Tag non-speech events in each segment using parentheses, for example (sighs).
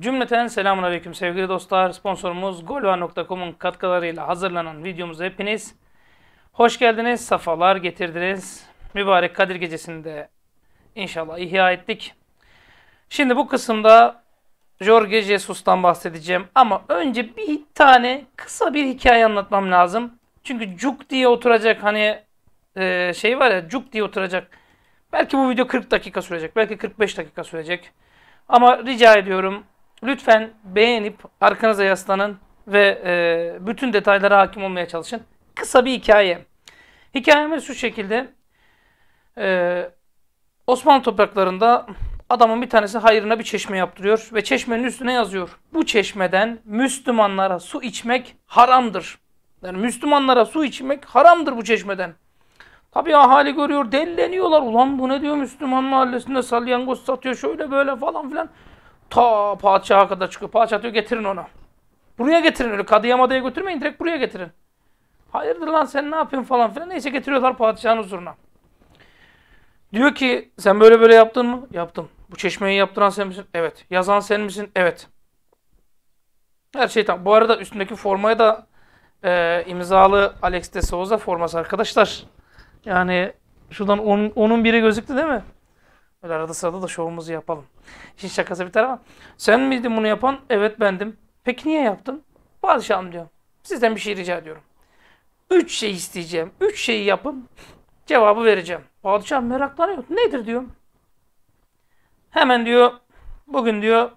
Cümleten selamun aleyküm sevgili dostlar. Sponsorumuz golva.com'un katkılarıyla hazırlanan videomuza hepiniz hoş geldiniz, safalar getirdiniz. Mübarek Kadir Gecesi'nde inşallah ihya ettik. Şimdi bu kısımda Jorge Jesus'tan bahsedeceğim ama önce bir tane kısa bir hikaye anlatmam lazım. Çünkü cuk diye oturacak hani e, şey var ya cuk diye oturacak. Belki bu video 40 dakika sürecek, belki 45 dakika sürecek. Ama rica ediyorum lütfen beğenip arkanıza yaslanın ve e, bütün detaylara hakim olmaya çalışın. Kısa bir hikaye. Hikayemiz şu şekilde. E, Osmanlı topraklarında adamın bir tanesi hayrına bir çeşme yaptırıyor ve çeşmenin üstüne yazıyor. Bu çeşmeden Müslümanlara su içmek haramdır. Yani Müslümanlara su içmek haramdır bu çeşmeden. Tabi ahali görüyor, delleniyorlar. Ulan bu ne diyor Müslüman mahallesinde salyangoz satıyor şöyle böyle falan filan. Ta padişaha kadar çıkıyor. Padişah diyor getirin onu. Buraya getirin öyle kadıya madaya götürmeyin direkt buraya getirin. Hayırdır lan sen ne yapıyorsun falan filan. Neyse getiriyorlar padişahın huzuruna. Diyor ki sen böyle böyle yaptın mı? Yaptım. Bu çeşmeyi yaptıran sen misin? Evet. Yazan sen misin? Evet. Her şey tamam. Bu arada üstündeki formaya da e, imzalı Alex de Souza forması arkadaşlar. Yani şuradan onun, onun biri gözüktü değil mi? Böyle arada sırada da şovumuzu yapalım. İşin şakası bir tarafa. Sen miydin bunu yapan? Evet bendim. Peki niye yaptın? Padişahım diyor. Sizden bir şey rica ediyorum. Üç şey isteyeceğim. Üç şeyi yapın. Cevabı vereceğim. Padişah meraklanıyor. Nedir diyor. Hemen diyor. Bugün diyor.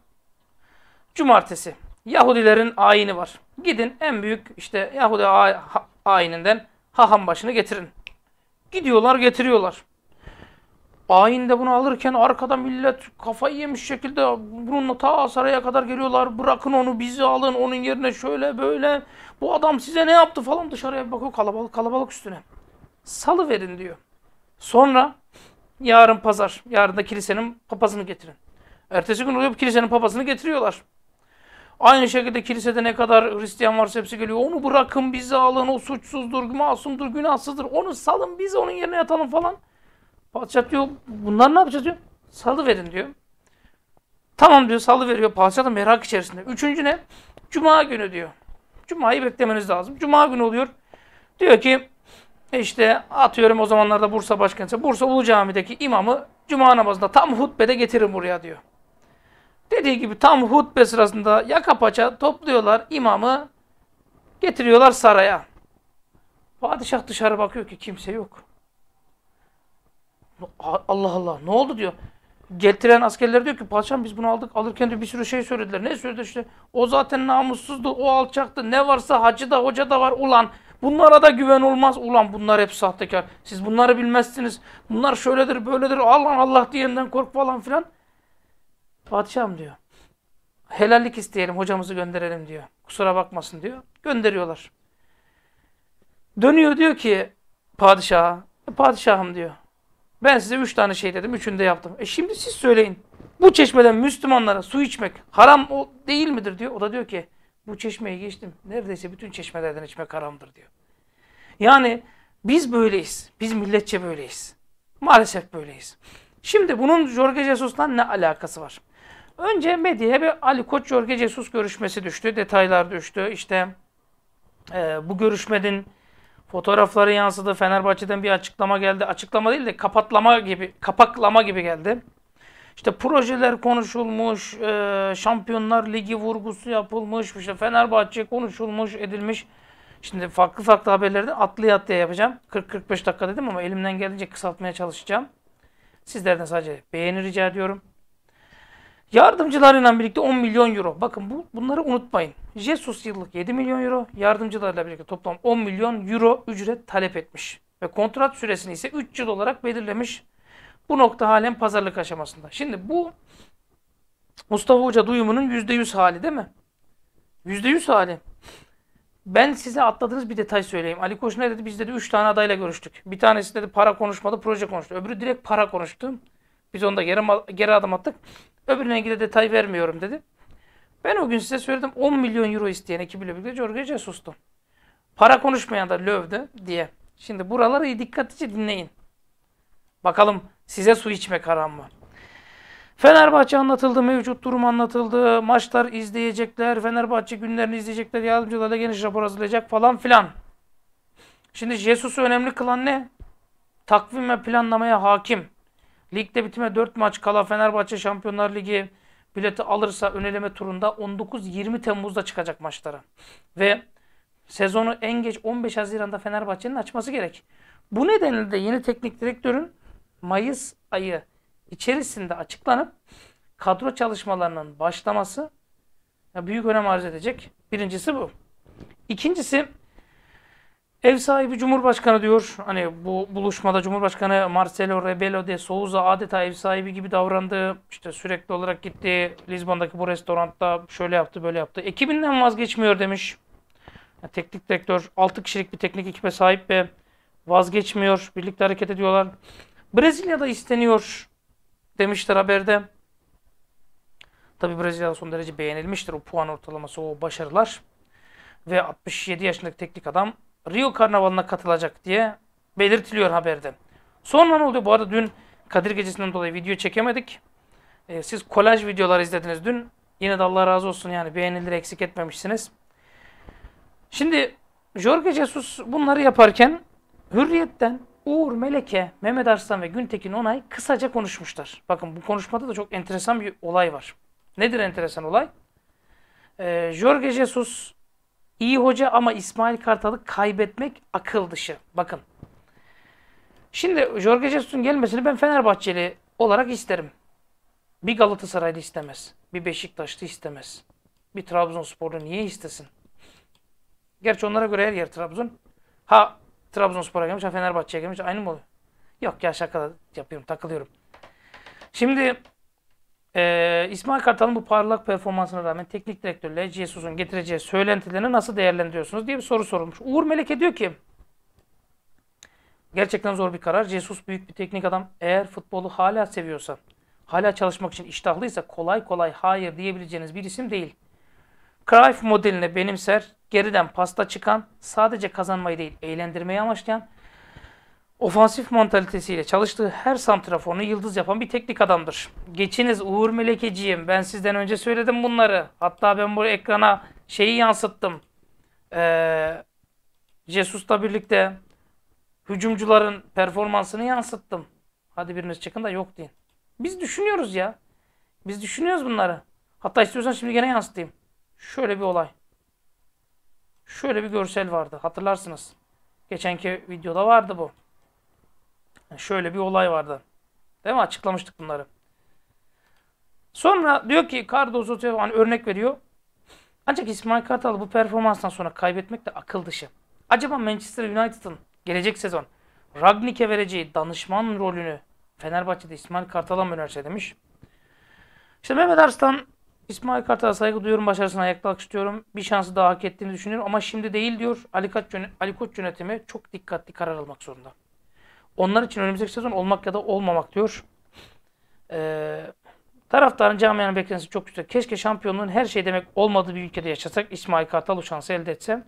Cumartesi. Yahudilerin ayini var. Gidin en büyük işte Yahudi ayininden haham başını getirin. Gidiyorlar getiriyorlar. Ayinde bunu alırken arkada millet kafayı yemiş şekilde bununla ta saraya kadar geliyorlar. Bırakın onu bizi alın onun yerine şöyle böyle. Bu adam size ne yaptı falan dışarıya bakıyor kalabalık kalabalık üstüne. Salı verin diyor. Sonra yarın pazar. Yarın da kilisenin papazını getirin. Ertesi gün oluyor kilisenin papazını getiriyorlar. Aynı şekilde kilisede ne kadar Hristiyan varsa hepsi geliyor. Onu bırakın bizi alın. O suçsuzdur, masumdur, günahsızdır. Onu salın biz onun yerine yatalım falan. Padişah diyor bunlar ne yapacağız diyor. Salı verin diyor. Tamam diyor salı veriyor. Padişah da merak içerisinde. Üçüncü ne? Cuma günü diyor. Cuma'yı beklemeniz lazım. Cuma günü oluyor. Diyor ki işte atıyorum o zamanlarda Bursa başkentse Bursa Ulu Cami'deki imamı Cuma namazında tam hutbede getirin buraya diyor. Dediği gibi tam hutbe sırasında yaka paça topluyorlar imamı getiriyorlar saraya. Padişah dışarı bakıyor ki kimse yok. Allah Allah ne oldu diyor. Getiren askerler diyor ki padişahım biz bunu aldık. Alırken de bir sürü şey söylediler. Ne söyledi işte? O zaten namussuzdu. O alçaktı. Ne varsa hacı da hoca da var. Ulan bunlara da güven olmaz. Ulan bunlar hep sahtekar. Siz bunları bilmezsiniz. Bunlar şöyledir böyledir. Allah Allah diyenden kork falan filan. Padişahım diyor. Helallik isteyelim hocamızı gönderelim diyor. Kusura bakmasın diyor. Gönderiyorlar. Dönüyor diyor ki padişaha. Padişahım diyor. Ben size üç tane şey dedim. Üçünü de yaptım. E şimdi siz söyleyin. Bu çeşmeden Müslümanlara su içmek haram o değil midir diyor. O da diyor ki bu çeşmeyi geçtim. Neredeyse bütün çeşmelerden içmek haramdır diyor. Yani biz böyleyiz. Biz milletçe böyleyiz. Maalesef böyleyiz. Şimdi bunun Jorge Jesus'la ne alakası var? Önce medyaya bir Ali Koç Jorge Jesus görüşmesi düştü. Detaylar düştü. İşte e, bu görüşmenin Fotoğrafları yansıdı. Fenerbahçe'den bir açıklama geldi. Açıklama değil de kapatlama gibi, kapaklama gibi geldi. İşte projeler konuşulmuş, e, Şampiyonlar Ligi vurgusu yapılmış, işte Fenerbahçe konuşulmuş, edilmiş. Şimdi farklı farklı haberleri de atlaya atlaya yapacağım. 40-45 dakika dedim ama elimden gelince kısaltmaya çalışacağım. Sizlerden sadece beğeni rica ediyorum. Yardımcılarıyla birlikte 10 milyon euro. Bakın bu bunları unutmayın. Jesus yıllık 7 milyon euro, yardımcılarla birlikte toplam 10 milyon euro ücret talep etmiş. Ve kontrat süresini ise 3 yıl olarak belirlemiş. Bu nokta halen pazarlık aşamasında. Şimdi bu Mustafa Hoca duyumunun %100 hali değil mi? %100 hali. Ben size atladığınız bir detay söyleyeyim. Ali Koç ne dedi? Biz dedi 3 tane adayla görüştük. Bir tanesi dedi para konuşmadı, proje konuştu. Öbürü direkt para konuştu. Biz onda geri, geri adım attık. Öbürüne ilgili detay vermiyorum dedi. Ben o gün size söyledim 10 milyon euro isteyen ekibiyle birlikte Jorge Jesus'tu. Para konuşmayan da Löv'dü diye. Şimdi buraları dikkatlice dinleyin. Bakalım size su içmek haram mı? Fenerbahçe anlatıldı, mevcut durum anlatıldı, maçlar izleyecekler, Fenerbahçe günlerini izleyecekler, yardımcılarla geniş rapor hazırlayacak falan filan. Şimdi Jesus'u önemli kılan ne? Takvim ve planlamaya hakim. Ligde bitime 4 maç kala Fenerbahçe Şampiyonlar Ligi bileti alırsa öneleme turunda 19-20 Temmuz'da çıkacak maçlara. Ve sezonu en geç 15 Haziran'da Fenerbahçe'nin açması gerek. Bu nedenle de yeni teknik direktörün Mayıs ayı içerisinde açıklanıp kadro çalışmalarının başlaması büyük önem arz edecek. Birincisi bu. İkincisi ev sahibi Cumhurbaşkanı diyor. Hani bu buluşmada Cumhurbaşkanı Marcelo Rebelo de Souza adeta ev sahibi gibi davrandı. İşte sürekli olarak gitti Lizbon'daki bu restoranda şöyle yaptı böyle yaptı. Ekibinden vazgeçmiyor demiş. Yani teknik direktör 6 kişilik bir teknik ekibe sahip ve vazgeçmiyor. Birlikte hareket ediyorlar. Brezilya'da isteniyor demişler haberde. Tabi Brezilya'da son derece beğenilmiştir o puan ortalaması, o başarılar. Ve 67 yaşındaki teknik adam Rio Karnavalı'na katılacak diye belirtiliyor haberde. Sonra ne oldu? Bu arada dün Kadir Gecesi'nden dolayı video çekemedik. Ee, siz kolaj videolar izlediniz dün. Yine de Allah razı olsun yani beğenileri eksik etmemişsiniz. Şimdi Jorge Jesus bunları yaparken Hürriyet'ten Uğur Meleke, Mehmet Arslan ve Güntekin Onay kısaca konuşmuşlar. Bakın bu konuşmada da çok enteresan bir olay var. Nedir enteresan olay? Ee, Jorge Jesus iyi hoca ama İsmail Kartal'ı kaybetmek akıl dışı. Bakın. Şimdi Jorge Jesus'un gelmesini ben Fenerbahçeli olarak isterim. Bir Galatasaraylı istemez. Bir Beşiktaşlı istemez. Bir Trabzonsporlu niye istesin? Gerçi onlara göre her yer Trabzon. Ha Trabzonspor'a gelmiş, ha Fenerbahçe'ye gelmiş. Aynı mı oluyor? Yok ya şaka yapıyorum, takılıyorum. Şimdi e, İsmail Kartal'ın bu parlak performansına rağmen teknik direktörle Jesus'un getireceği söylentilerini nasıl değerlendiriyorsunuz diye bir soru sorulmuş. Uğur Meleke diyor ki gerçekten zor bir karar. Jesus büyük bir teknik adam. Eğer futbolu hala seviyorsa, hala çalışmak için iştahlıysa kolay kolay hayır diyebileceğiniz bir isim değil. Cruyff modeline benimser, geriden pasta çıkan, sadece kazanmayı değil eğlendirmeyi amaçlayan, ofansif mantalitesiyle çalıştığı her santraforunu yıldız yapan bir teknik adamdır. Geçiniz Uğur Melekeciğim. Ben sizden önce söyledim bunları. Hatta ben bu ekrana şeyi yansıttım. Ee, Jesus'la birlikte hücumcuların performansını yansıttım. Hadi biriniz çıkın da yok deyin. Biz düşünüyoruz ya. Biz düşünüyoruz bunları. Hatta istiyorsan şimdi gene yansıtayım. Şöyle bir olay. Şöyle bir görsel vardı. Hatırlarsınız. Geçenki videoda vardı bu. Şöyle bir olay vardı. Değil mi? Açıklamıştık bunları. Sonra diyor ki Cardozo hani örnek veriyor. Ancak İsmail Kartal bu performanstan sonra kaybetmek de akıl dışı. Acaba Manchester United'ın gelecek sezon Ragnik'e vereceği danışman rolünü Fenerbahçe'de İsmail Kartal'a mı önerse demiş. İşte Mehmet Arslan İsmail Kartal'a saygı duyuyorum. Başarısına ayakta alkışlıyorum. Bir şansı daha hak ettiğini düşünüyorum. Ama şimdi değil diyor. Ali Ali Koç yönetimi çok dikkatli karar almak zorunda. Onlar için önümüzdeki sezon olmak ya da olmamak diyor. Ee, taraftarın camianın beklentisi çok güzel. Keşke şampiyonluğun her şey demek olmadığı bir ülkede yaşasak. İsmail Kartal o şansı elde etse.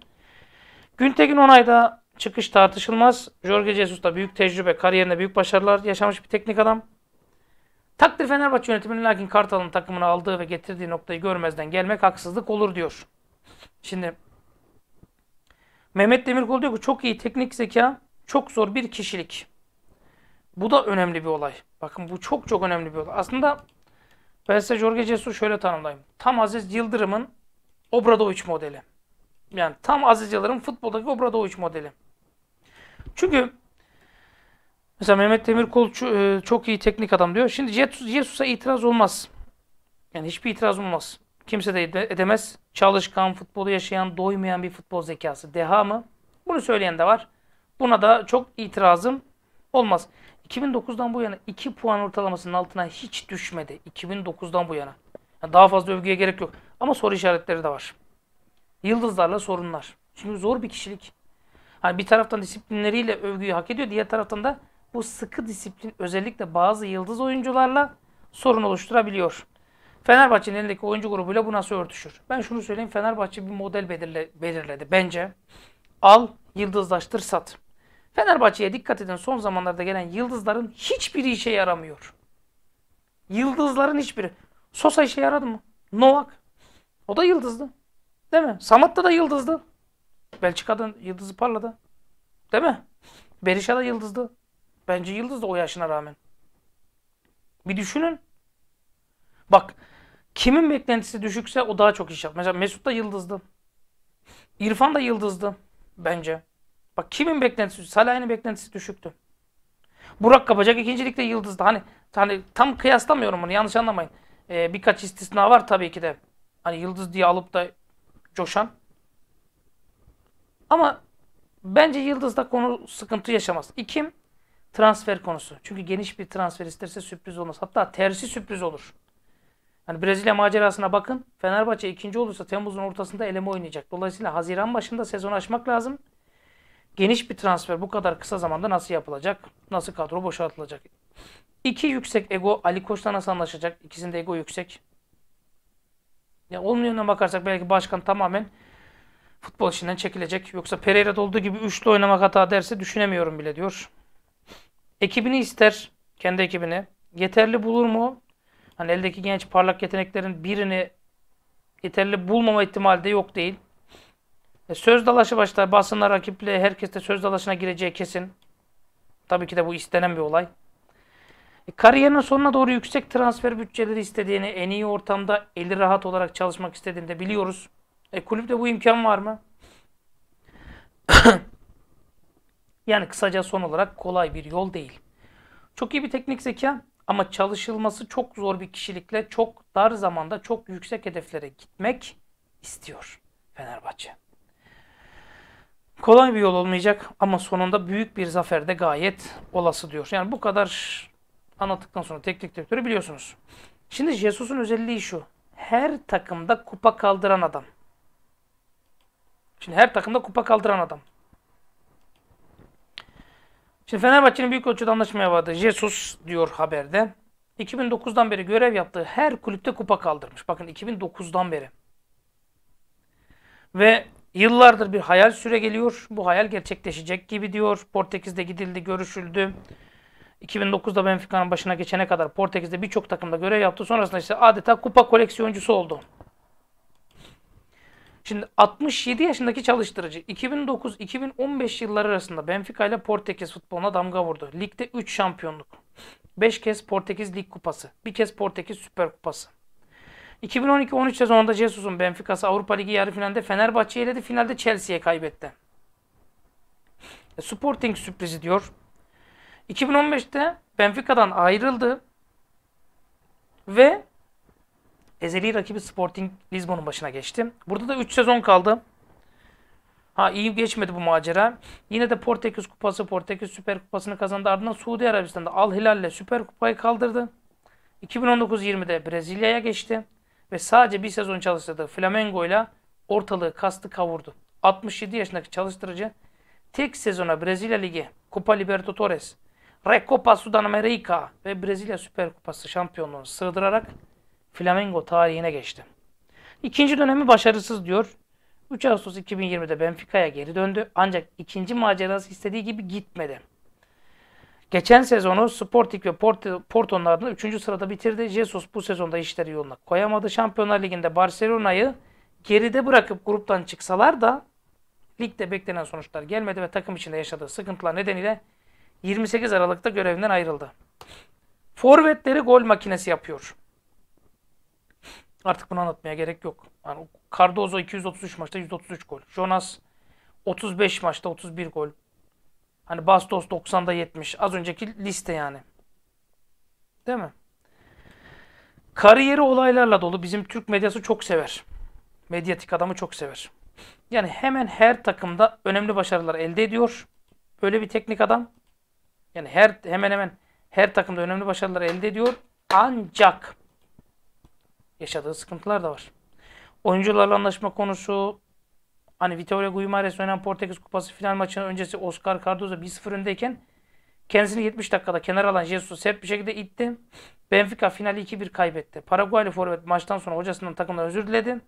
Güntekin Onay'da çıkış tartışılmaz. Jorge Jesus da büyük tecrübe, kariyerinde büyük başarılar yaşamış bir teknik adam. Takdir Fenerbahçe yönetiminin lakin Kartal'ın takımını aldığı ve getirdiği noktayı görmezden gelmek haksızlık olur diyor. Şimdi Mehmet Demirkol diyor ki çok iyi teknik zeka, çok zor bir kişilik. Bu da önemli bir olay. Bakın bu çok çok önemli bir olay. Aslında ben size Jorge Jesus şöyle tanımlayayım. Tam Aziz Yıldırım'ın Obradoviç modeli. Yani tam Aziz Yıldırım futboldaki Obradoviç modeli. Çünkü Mesela Mehmet Demirkol e, çok iyi teknik adam diyor. Şimdi Jesus'a itiraz olmaz. Yani hiçbir itiraz olmaz. Kimse de edemez. Çalışkan, futbolu yaşayan, doymayan bir futbol zekası. Deha mı? Bunu söyleyen de var. Buna da çok itirazım olmaz. 2009'dan bu yana 2 puan ortalamasının altına hiç düşmedi. 2009'dan bu yana. Yani daha fazla övgüye gerek yok. Ama soru işaretleri de var. Yıldızlarla sorunlar. Çünkü zor bir kişilik. Hani bir taraftan disiplinleriyle övgüyü hak ediyor. Diğer taraftan da bu sıkı disiplin özellikle bazı yıldız oyuncularla sorun oluşturabiliyor. Fenerbahçe'nin elindeki oyuncu grubuyla bu nasıl örtüşür? Ben şunu söyleyeyim. Fenerbahçe bir model belirle, belirledi. Bence al, yıldızlaştır, sat. Fenerbahçe'ye dikkat edin son zamanlarda gelen yıldızların hiçbiri işe yaramıyor. Yıldızların hiçbiri. Sosa işe yaradı mı? Novak. O da yıldızdı. Değil mi? Samatta da yıldızdı. Belçika'da yıldızı parladı. Değil mi? Berisha da yıldızdı. Bence yıldızdı o yaşına rağmen. Bir düşünün. Bak kimin beklentisi düşükse o daha çok iş yapar. Mesela Mesut da yıldızdı. İrfan da yıldızdı. Bence. Bak kimin beklentisi? Salah'ın beklentisi düşüktü. Burak Kapacak ikincilikte yıldızdı. Hani hani tam kıyaslamıyorum bunu yanlış anlamayın. Ee, birkaç istisna var tabii ki de. Hani yıldız diye alıp da coşan. Ama bence Yıldız'da konu sıkıntı yaşamaz. İkim transfer konusu. Çünkü geniş bir transfer isterse sürpriz olmaz. Hatta tersi sürpriz olur. Hani Brezilya macerasına bakın. Fenerbahçe ikinci olursa Temmuz'un ortasında eleme oynayacak. Dolayısıyla Haziran başında sezon açmak lazım. Geniş bir transfer bu kadar kısa zamanda nasıl yapılacak? Nasıl kadro boşaltılacak? İki yüksek ego Ali Koç'la nasıl anlaşacak? İkisinde ego yüksek. Ya onun yönüne bakarsak belki başkan tamamen futbol işinden çekilecek. Yoksa Pereira'da olduğu gibi üçlü oynamak hata derse düşünemiyorum bile diyor. Ekibini ister. Kendi ekibini. Yeterli bulur mu? Hani eldeki genç parlak yeteneklerin birini yeterli bulmama ihtimali de yok değil. E, söz dalaşı başlar. Basınla rakiple herkes de söz dalaşına gireceği kesin. Tabii ki de bu istenen bir olay. E, kariyerinin sonuna doğru yüksek transfer bütçeleri istediğini, en iyi ortamda eli rahat olarak çalışmak istediğini de biliyoruz. E, kulüpte bu imkan var mı? (coughs) yani kısaca son olarak kolay bir yol değil. Çok iyi bir teknik zeka ama çalışılması çok zor bir kişilikle çok dar zamanda çok yüksek hedeflere gitmek istiyor Fenerbahçe. Kolay bir yol olmayacak ama sonunda büyük bir zafer de gayet olası diyor. Yani bu kadar anlattıktan sonra teknik direktörü biliyorsunuz. Şimdi Jesus'un özelliği şu. Her takımda kupa kaldıran adam. Şimdi her takımda kupa kaldıran adam. Şimdi Fenerbahçe'nin büyük ölçüde anlaşmaya vardı. Jesus diyor haberde. 2009'dan beri görev yaptığı her kulüpte kupa kaldırmış. Bakın 2009'dan beri. Ve yıllardır bir hayal süre geliyor. Bu hayal gerçekleşecek gibi diyor. Portekiz'de gidildi, görüşüldü. 2009'da Benfica'nın başına geçene kadar Portekiz'de birçok takımda görev yaptı. Sonrasında işte adeta kupa koleksiyoncusu oldu. Şimdi 67 yaşındaki çalıştırıcı 2009-2015 yılları arasında Benfica ile Portekiz futboluna damga vurdu. Ligde 3 şampiyonluk. 5 kez Portekiz Lig Kupası. Bir kez Portekiz Süper Kupası. 2012-13 sezonunda Jesus'un Benfica'sı Avrupa Ligi yarı finalde Fenerbahçe ile de finalde Chelsea'ye kaybetti. E, Sporting sürprizi diyor. 2015'te Benfica'dan ayrıldı ve ezeli rakibi Sporting Lisbon'un başına geçti. Burada da 3 sezon kaldı. Ha iyi geçmedi bu macera. Yine de Portekiz Kupası, Portekiz Süper Kupası'nı kazandı. Ardından Suudi Arabistan'da Al Hilal ile Süper Kupayı kaldırdı. 2019-20'de Brezilya'ya geçti ve sadece bir sezon çalıştırdığı Flamengo ile ortalığı kastı kavurdu. 67 yaşındaki çalıştırıcı tek sezona Brezilya Ligi, Kupa Libertadores, Recopa Sudamerica ve Brezilya Süper Kupası şampiyonluğunu sığdırarak Flamengo tarihine geçti. İkinci dönemi başarısız diyor. 3 Ağustos 2020'de Benfica'ya geri döndü ancak ikinci macerası istediği gibi gitmedi. Geçen sezonu Sporting ve Porto, Porto'nun ardından 3. sırada bitirdi. Jesus bu sezonda işleri yoluna koyamadı. Şampiyonlar Ligi'nde Barcelona'yı geride bırakıp gruptan çıksalar da ligde beklenen sonuçlar gelmedi ve takım içinde yaşadığı sıkıntılar nedeniyle 28 Aralık'ta görevinden ayrıldı. Forvetleri gol makinesi yapıyor. Artık bunu anlatmaya gerek yok. Yani Cardozo 233 maçta 133 gol. Jonas 35 maçta 31 gol. Hani Bastos 90'da 70. Az önceki liste yani. Değil mi? Kariyeri olaylarla dolu. Bizim Türk medyası çok sever. Medyatik adamı çok sever. Yani hemen her takımda önemli başarılar elde ediyor. Böyle bir teknik adam. Yani her hemen hemen her takımda önemli başarılar elde ediyor. Ancak yaşadığı sıkıntılar da var. Oyuncularla anlaşma konusu hani Vitória Guimarães oynanan Portekiz Kupası final maçının öncesi Oscar Cardozo 1-0 öndeyken kendisini 70 dakikada kenar alan Jesus sert bir şekilde itti. Benfica finali 2-1 kaybetti. Paraguaylı forvet maçtan sonra hocasından takımdan özür diledi.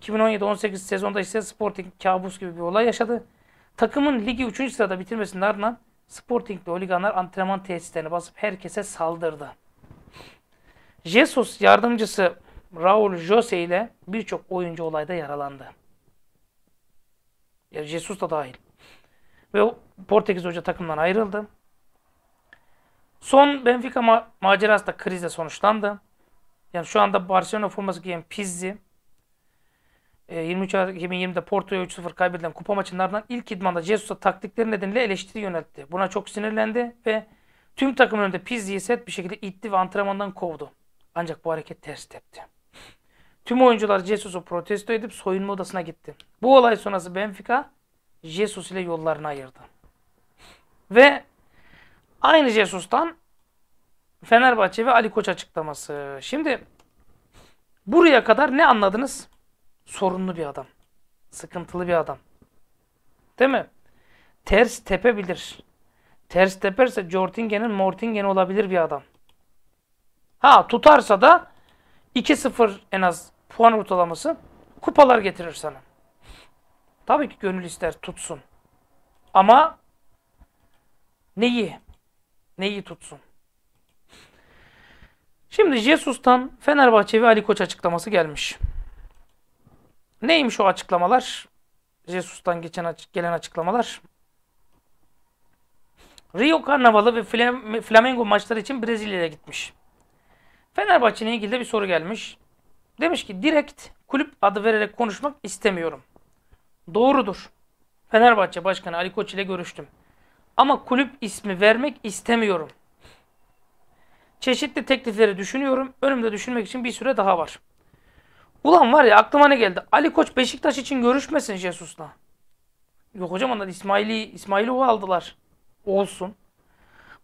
2017-18 sezonda ise Sporting kabus gibi bir olay yaşadı. Takımın ligi 3. sırada bitirmesinin ardından Sporting ve oliganlar antrenman tesislerini basıp herkese saldırdı. Jesus yardımcısı Raul Jose ile birçok oyuncu olayda yaralandı. Ya Jesus da dahil. Ve o Portekiz hoca takımdan ayrıldı. Son Benfica ma- macerası da krizle sonuçlandı. Yani şu anda Barcelona forması giyen Pizzi e, 23 Aralık 2020'de Porto'ya 3-0 kaybedilen kupa maçlarından ilk idmanda Jesus'a taktikleri nedeniyle eleştiri yöneltti. Buna çok sinirlendi ve tüm takımın önünde Pizzi'yi set bir şekilde itti ve antrenmandan kovdu. Ancak bu hareket ters tepti. Tüm oyuncular Jesus'u protesto edip soyunma odasına gitti. Bu olay sonrası Benfica Jesus ile yollarını ayırdı. Ve aynı Jesus'tan Fenerbahçe ve Ali Koç açıklaması. Şimdi buraya kadar ne anladınız? Sorunlu bir adam. Sıkıntılı bir adam. Değil mi? Ters tepebilir. Ters teperse Jortingen'in Mortingen olabilir bir adam. Ha tutarsa da 2-0 en az puan ortalaması kupalar getirir sana. Tabii ki gönül ister tutsun. Ama neyi? Neyi tutsun? Şimdi Jesus'tan Fenerbahçe ve Ali Koç açıklaması gelmiş. Neymiş o açıklamalar? Jesus'tan geçen aç- gelen açıklamalar. Rio Karnavalı ve Flam- Flamengo maçları için Brezilya'ya gitmiş. Fenerbahçe'yle ilgili de bir soru gelmiş. Demiş ki direkt kulüp adı vererek konuşmak istemiyorum. Doğrudur. Fenerbahçe Başkanı Ali Koç ile görüştüm. Ama kulüp ismi vermek istemiyorum. Çeşitli teklifleri düşünüyorum. Önümde düşünmek için bir süre daha var. Ulan var ya aklıma ne geldi? Ali Koç Beşiktaş için görüşmesin Jesus'la. Yok hocam onlar İsmail'i İsmailov'u aldılar. Olsun.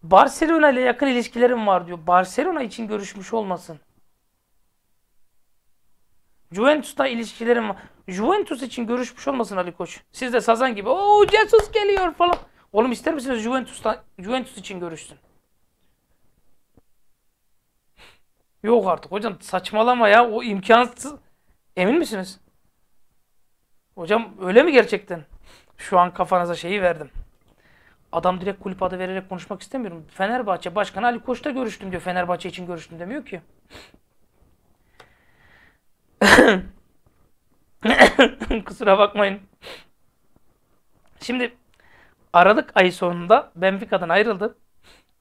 Barcelona ile yakın ilişkilerim var diyor. Barcelona için görüşmüş olmasın. Juventus'ta ilişkilerim var. Juventus için görüşmüş olmasın Ali Koç. Siz de sazan gibi o Jesus geliyor falan. Oğlum ister misiniz Juventus'ta Juventus için görüşsün? Yok artık hocam saçmalama ya o imkansız. Emin misiniz? Hocam öyle mi gerçekten? Şu an kafanıza şeyi verdim. Adam direkt kulüp adı vererek konuşmak istemiyorum. Fenerbahçe Başkanı Ali Koç'ta görüştüm diyor. Fenerbahçe için görüştüm demiyor ki. (coughs) Kusura bakmayın. Şimdi Aralık ayı sonunda Benfica'dan ayrıldı.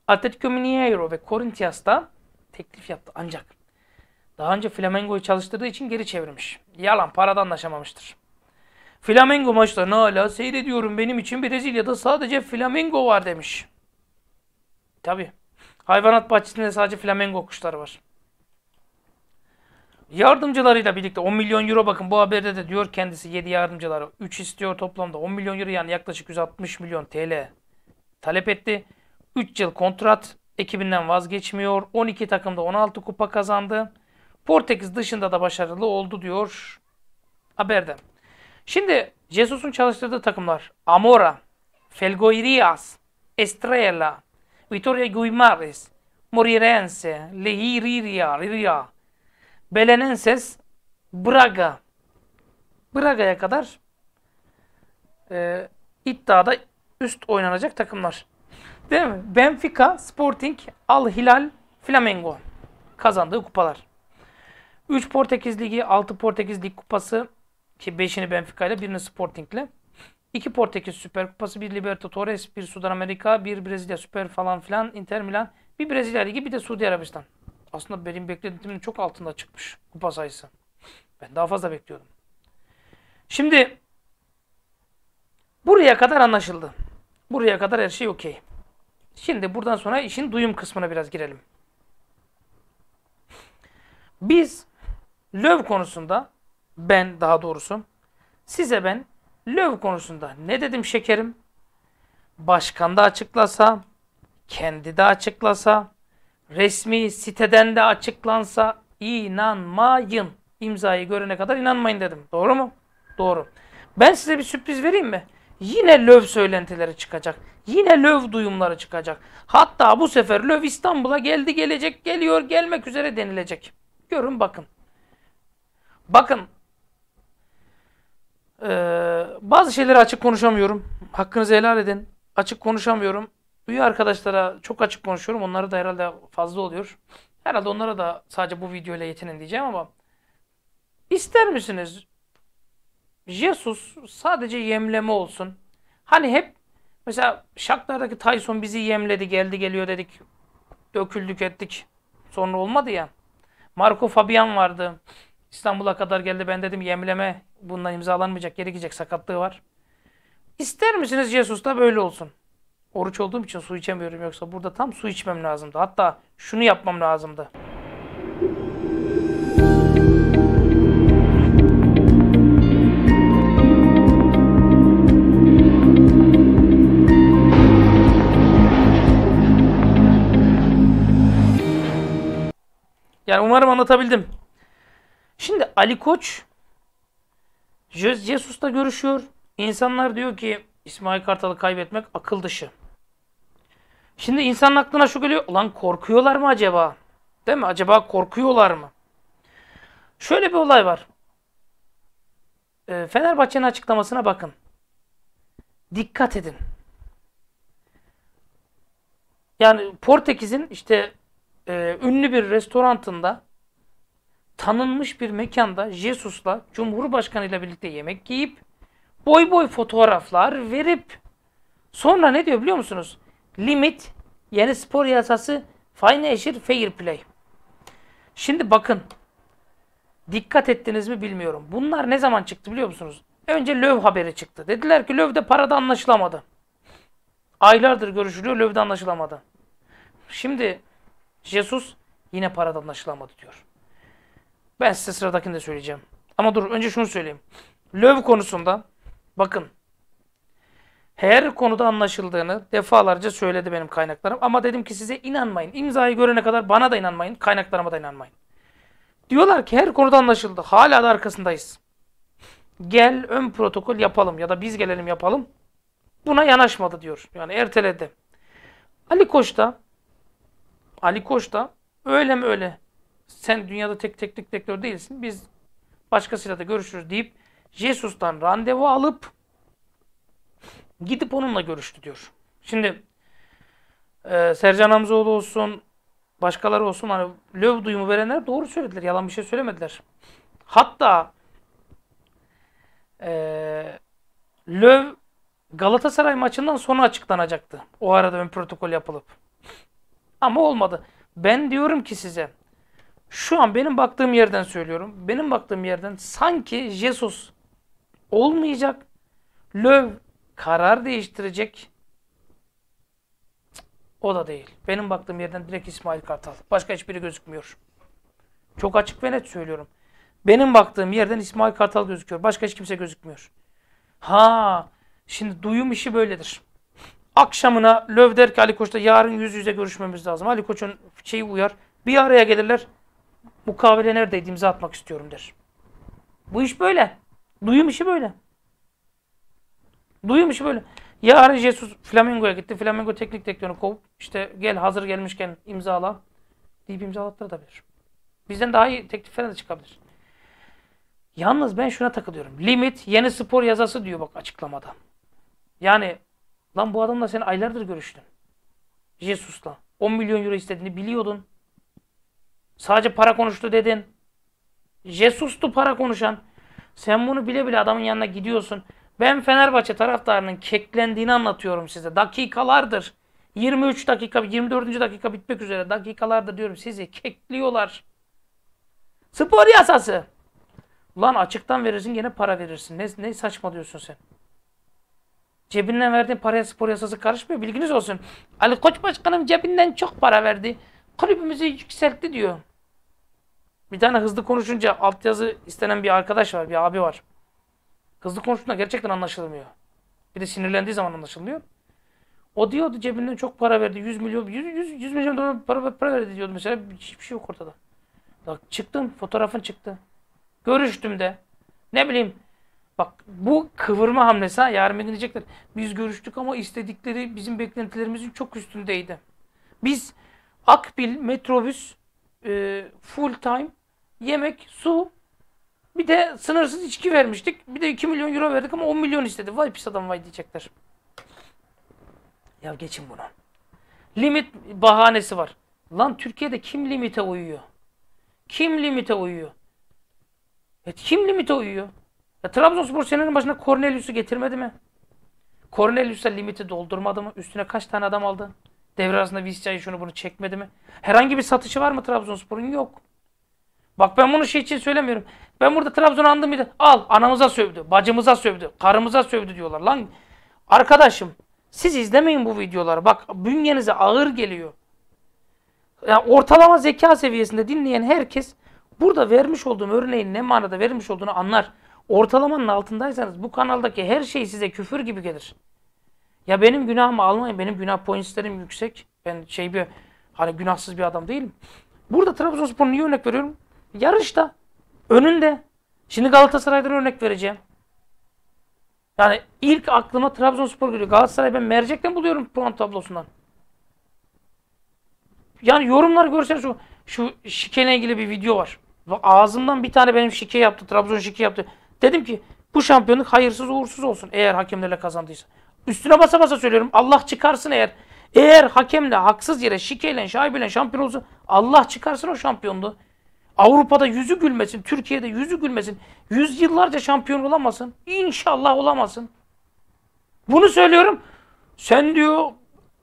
Atletico Mineiro ve Corinthians'ta teklif yaptı ancak daha önce Flamengo'yu çalıştırdığı için geri çevirmiş. Yalan paradan anlaşamamıştır. Flamengo maçlarını hala seyrediyorum. Benim için Brezilya'da sadece Flamengo var demiş. Tabi. Hayvanat bahçesinde sadece Flamengo kuşları var. Yardımcılarıyla birlikte 10 milyon euro bakın bu haberde de diyor kendisi 7 yardımcıları 3 istiyor toplamda 10 milyon euro yani yaklaşık 160 milyon TL talep etti. 3 yıl kontrat ekibinden vazgeçmiyor. 12 takımda 16 kupa kazandı. Portekiz dışında da başarılı oldu diyor haberde. Şimdi Jesus'un çalıştırdığı takımlar Amora, Felgoirias, Estrela, Vitoria Guimares, Morirense, Lehiriria, Liria, Belenenses, Braga. Braga'ya kadar e, iddiada üst oynanacak takımlar. Değil mi? Benfica, Sporting, Al Hilal, Flamengo kazandığı kupalar. 3 Portekiz Ligi, 6 Portekiz Lig Kupası ki 5'ini Benfica ile birini Sporting'le. 2 Portekiz Süper Kupası, bir Libertadores, bir Sudan Amerika, bir Brezilya Süper falan filan, Inter Milan, bir Brezilya Ligi, bir de Suudi Arabistan. Aslında benim beklentimin çok altında çıkmış kupa sayısı. Ben daha fazla bekliyordum. Şimdi buraya kadar anlaşıldı. Buraya kadar her şey okey. Şimdi buradan sonra işin duyum kısmına biraz girelim. Biz Löv konusunda ben daha doğrusu size ben Löv konusunda ne dedim şekerim? Başkan da açıklasa, kendi de açıklasa, resmi siteden de açıklansa inanmayın. İmzayı görene kadar inanmayın dedim. Doğru mu? Doğru. Ben size bir sürpriz vereyim mi? Yine Löv söylentileri çıkacak. Yine Löv duyumları çıkacak. Hatta bu sefer Löv İstanbul'a geldi gelecek, geliyor, gelmek üzere denilecek. Görün bakın. Bakın. Ee, bazı şeyleri açık konuşamıyorum. Hakkınızı helal edin. Açık konuşamıyorum. Üye arkadaşlara çok açık konuşuyorum. Onları da herhalde fazla oluyor. Herhalde onlara da sadece bu videoyla yetinin diyeceğim ama ister misiniz Jesus sadece yemleme olsun? Hani hep mesela Shakhtar'daki Tyson bizi yemledi geldi geliyor dedik. Döküldük ettik. Sonra olmadı ya. Marco Fabian vardı. İstanbul'a kadar geldi. Ben dedim yemleme bundan imzalanmayacak. Gerekecek sakatlığı var. İster misiniz Jesus da böyle olsun? Oruç olduğum için su içemiyorum yoksa burada tam su içmem lazımdı. Hatta şunu yapmam lazımdı. Yani umarım anlatabildim. Şimdi Ali Koç Je- Jesus'la görüşüyor. İnsanlar diyor ki İsmail Kartal'ı kaybetmek akıl dışı. Şimdi insanın aklına şu geliyor. Ulan korkuyorlar mı acaba? Değil mi? Acaba korkuyorlar mı? Şöyle bir olay var. Ee, Fenerbahçe'nin açıklamasına bakın. Dikkat edin. Yani Portekiz'in işte e, ünlü bir restorantında tanınmış bir mekanda Jesus'la Cumhurbaşkanı ile birlikte yemek yiyip boy boy fotoğraflar verip sonra ne diyor biliyor musunuz? Limit yeni spor yasası Financial Fair Play. Şimdi bakın dikkat ettiniz mi bilmiyorum. Bunlar ne zaman çıktı biliyor musunuz? Önce Löw haberi çıktı. Dediler ki Löv'de parada anlaşılamadı. Aylardır görüşülüyor Löv'de anlaşılamadı. Şimdi Jesus yine parada anlaşılamadı diyor. Ben size sıradakini de söyleyeceğim. Ama dur önce şunu söyleyeyim. Löw konusunda bakın her konuda anlaşıldığını defalarca söyledi benim kaynaklarım. Ama dedim ki size inanmayın. İmzayı görene kadar bana da inanmayın. Kaynaklarıma da inanmayın. Diyorlar ki her konuda anlaşıldı. Hala da arkasındayız. Gel ön protokol yapalım ya da biz gelelim yapalım. Buna yanaşmadı diyor. Yani erteledi. Ali Koç da Ali Koç da öyle mi öyle sen dünyada tek teknik direktör değilsin. Biz başkasıyla da görüşürüz deyip Jesus'tan randevu alıp gidip onunla görüştü diyor. Şimdi e, Sercan Hamzoğlu olsun, başkaları olsun hani löv duyumu verenler doğru söylediler. Yalan bir şey söylemediler. Hatta e, löv Galatasaray maçından sonra açıklanacaktı. O arada ön protokol yapılıp. Ama olmadı. Ben diyorum ki size şu an benim baktığım yerden söylüyorum. Benim baktığım yerden sanki Jesus olmayacak. Löw karar değiştirecek. O da değil. Benim baktığım yerden direkt İsmail Kartal. Başka hiçbiri gözükmüyor. Çok açık ve net söylüyorum. Benim baktığım yerden İsmail Kartal gözüküyor. Başka hiç kimse gözükmüyor. Ha, şimdi duyum işi böyledir. Akşamına Löv der ki Ali Koç'ta yarın yüz yüze görüşmemiz lazım. Ali Koç'un şeyi uyar. Bir araya gelirler. Mukavele neredeydi imza atmak istiyorum der. Bu iş böyle. Duyum işi böyle. Duyum işi böyle. Yarın Jesus Flamengo'ya gitti. Flamengo teknik direktörünü kovup işte gel hazır gelmişken imzala deyip imzalattırabilir. Bizden daha iyi teklifler de çıkabilir. Yalnız ben şuna takılıyorum. Limit yeni spor yazası diyor bak açıklamada. Yani lan bu adamla sen aylardır görüştün. Jesus'la. 10 milyon euro istediğini biliyordun. Sadece para konuştu dedin. Jesus'tu para konuşan. Sen bunu bile bile adamın yanına gidiyorsun. Ben Fenerbahçe taraftarının keklendiğini anlatıyorum size. Dakikalardır. 23 dakika, 24. dakika bitmek üzere dakikalardır diyorum sizi kekliyorlar. Spor yasası. Ulan açıktan verirsin gene para verirsin. Ne, ne saçmalıyorsun sen? Cebinden verdiğin paraya spor yasası karışmıyor. Bilginiz olsun. Ali Koç Başkanım cebinden çok para verdi. Kulübümüzü yükseltti diyor. Bir tane hızlı konuşunca altyazı istenen bir arkadaş var, bir abi var. Hızlı konuştuğunda gerçekten anlaşılmıyor. Bir de sinirlendiği zaman anlaşılmıyor. O diyordu cebinden çok para verdi. 100 milyon, 100, 100, 100 milyon dolar para, para verdi diyordu mesela. Hiçbir şey yok ortada. Bak çıktın, fotoğrafın çıktı. Görüştüm de. Ne bileyim. Bak bu kıvırma hamlesi ha. Yarın bir diyecekler. Biz görüştük ama istedikleri bizim beklentilerimizin çok üstündeydi. Biz Akbil, metrobüs, e, full time, yemek, su, bir de sınırsız içki vermiştik. Bir de 2 milyon euro verdik ama 10 milyon istedi. Vay pis adam vay diyecekler. Ya geçin bunu. Limit bahanesi var. Lan Türkiye'de kim limite uyuyor? Kim limite uyuyor? E, kim limite uyuyor? Ya, Trabzonspor senenin başına Cornelius'u getirmedi mi? Cornelius'a limiti doldurmadı mı? Üstüne kaç tane adam aldı? Devre arasında Visca'yı şunu bunu çekmedi mi? Herhangi bir satışı var mı Trabzonspor'un? Yok. Bak ben bunu şey için söylemiyorum. Ben burada Trabzon'u andım mıydı? Al anamıza sövdü, bacımıza sövdü, karımıza sövdü diyorlar. Lan arkadaşım siz izlemeyin bu videoları. Bak bünyenize ağır geliyor. Yani ortalama zeka seviyesinde dinleyen herkes burada vermiş olduğum örneğin ne manada verilmiş olduğunu anlar. Ortalamanın altındaysanız bu kanaldaki her şey size küfür gibi gelir. Ya benim günahımı almayın. Benim günah pointslerim yüksek. Ben şey bir hani günahsız bir adam değilim. Burada Trabzonspor'un niye örnek veriyorum? Yarışta. Önünde. Şimdi Galatasaray'dan örnek vereceğim. Yani ilk aklıma Trabzonspor geliyor. Galatasaray ben mercekten buluyorum puan tablosundan. Yani yorumlar görseniz şu, şu şikeyle ilgili bir video var. Ağzımdan bir tane benim şike yaptı. Trabzon şike yaptı. Dedim ki bu şampiyonluk hayırsız uğursuz olsun eğer hakemlerle kazandıysa. Üstüne basa basa söylüyorum. Allah çıkarsın eğer. Eğer hakemle haksız yere şikeyle şaibeyle şampiyon olsa Allah çıkarsın o şampiyonluğu. Avrupa'da yüzü gülmesin. Türkiye'de yüzü gülmesin. Yüzyıllarca şampiyon olamasın. İnşallah olamasın. Bunu söylüyorum. Sen diyor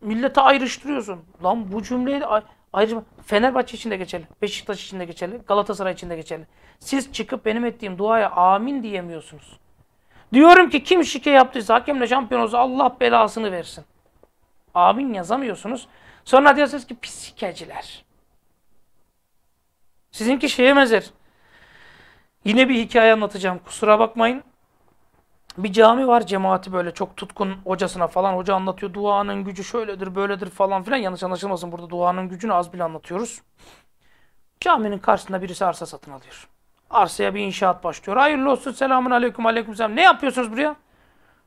millete ayrıştırıyorsun. Lan bu cümleyi de ay- ayrışma. Fenerbahçe için de geçerli. Beşiktaş için de geçerli. Galatasaray için de geçerli. Siz çıkıp benim ettiğim duaya amin diyemiyorsunuz. Diyorum ki kim şike yaptıysa hakemle şampiyon olsa Allah belasını versin. Amin yazamıyorsunuz. Sonra diyorsunuz ki psikeciler. Sizinki şeye benzer. Yine bir hikaye anlatacağım. Kusura bakmayın. Bir cami var cemaati böyle çok tutkun hocasına falan. Hoca anlatıyor duanın gücü şöyledir böyledir falan filan. Yanlış anlaşılmasın burada duanın gücünü az bile anlatıyoruz. Caminin karşısında birisi arsa satın alıyor. Arsaya bir inşaat başlıyor. Hayırlı olsun selamun aleyküm aleyküm selam. Ne yapıyorsunuz buraya?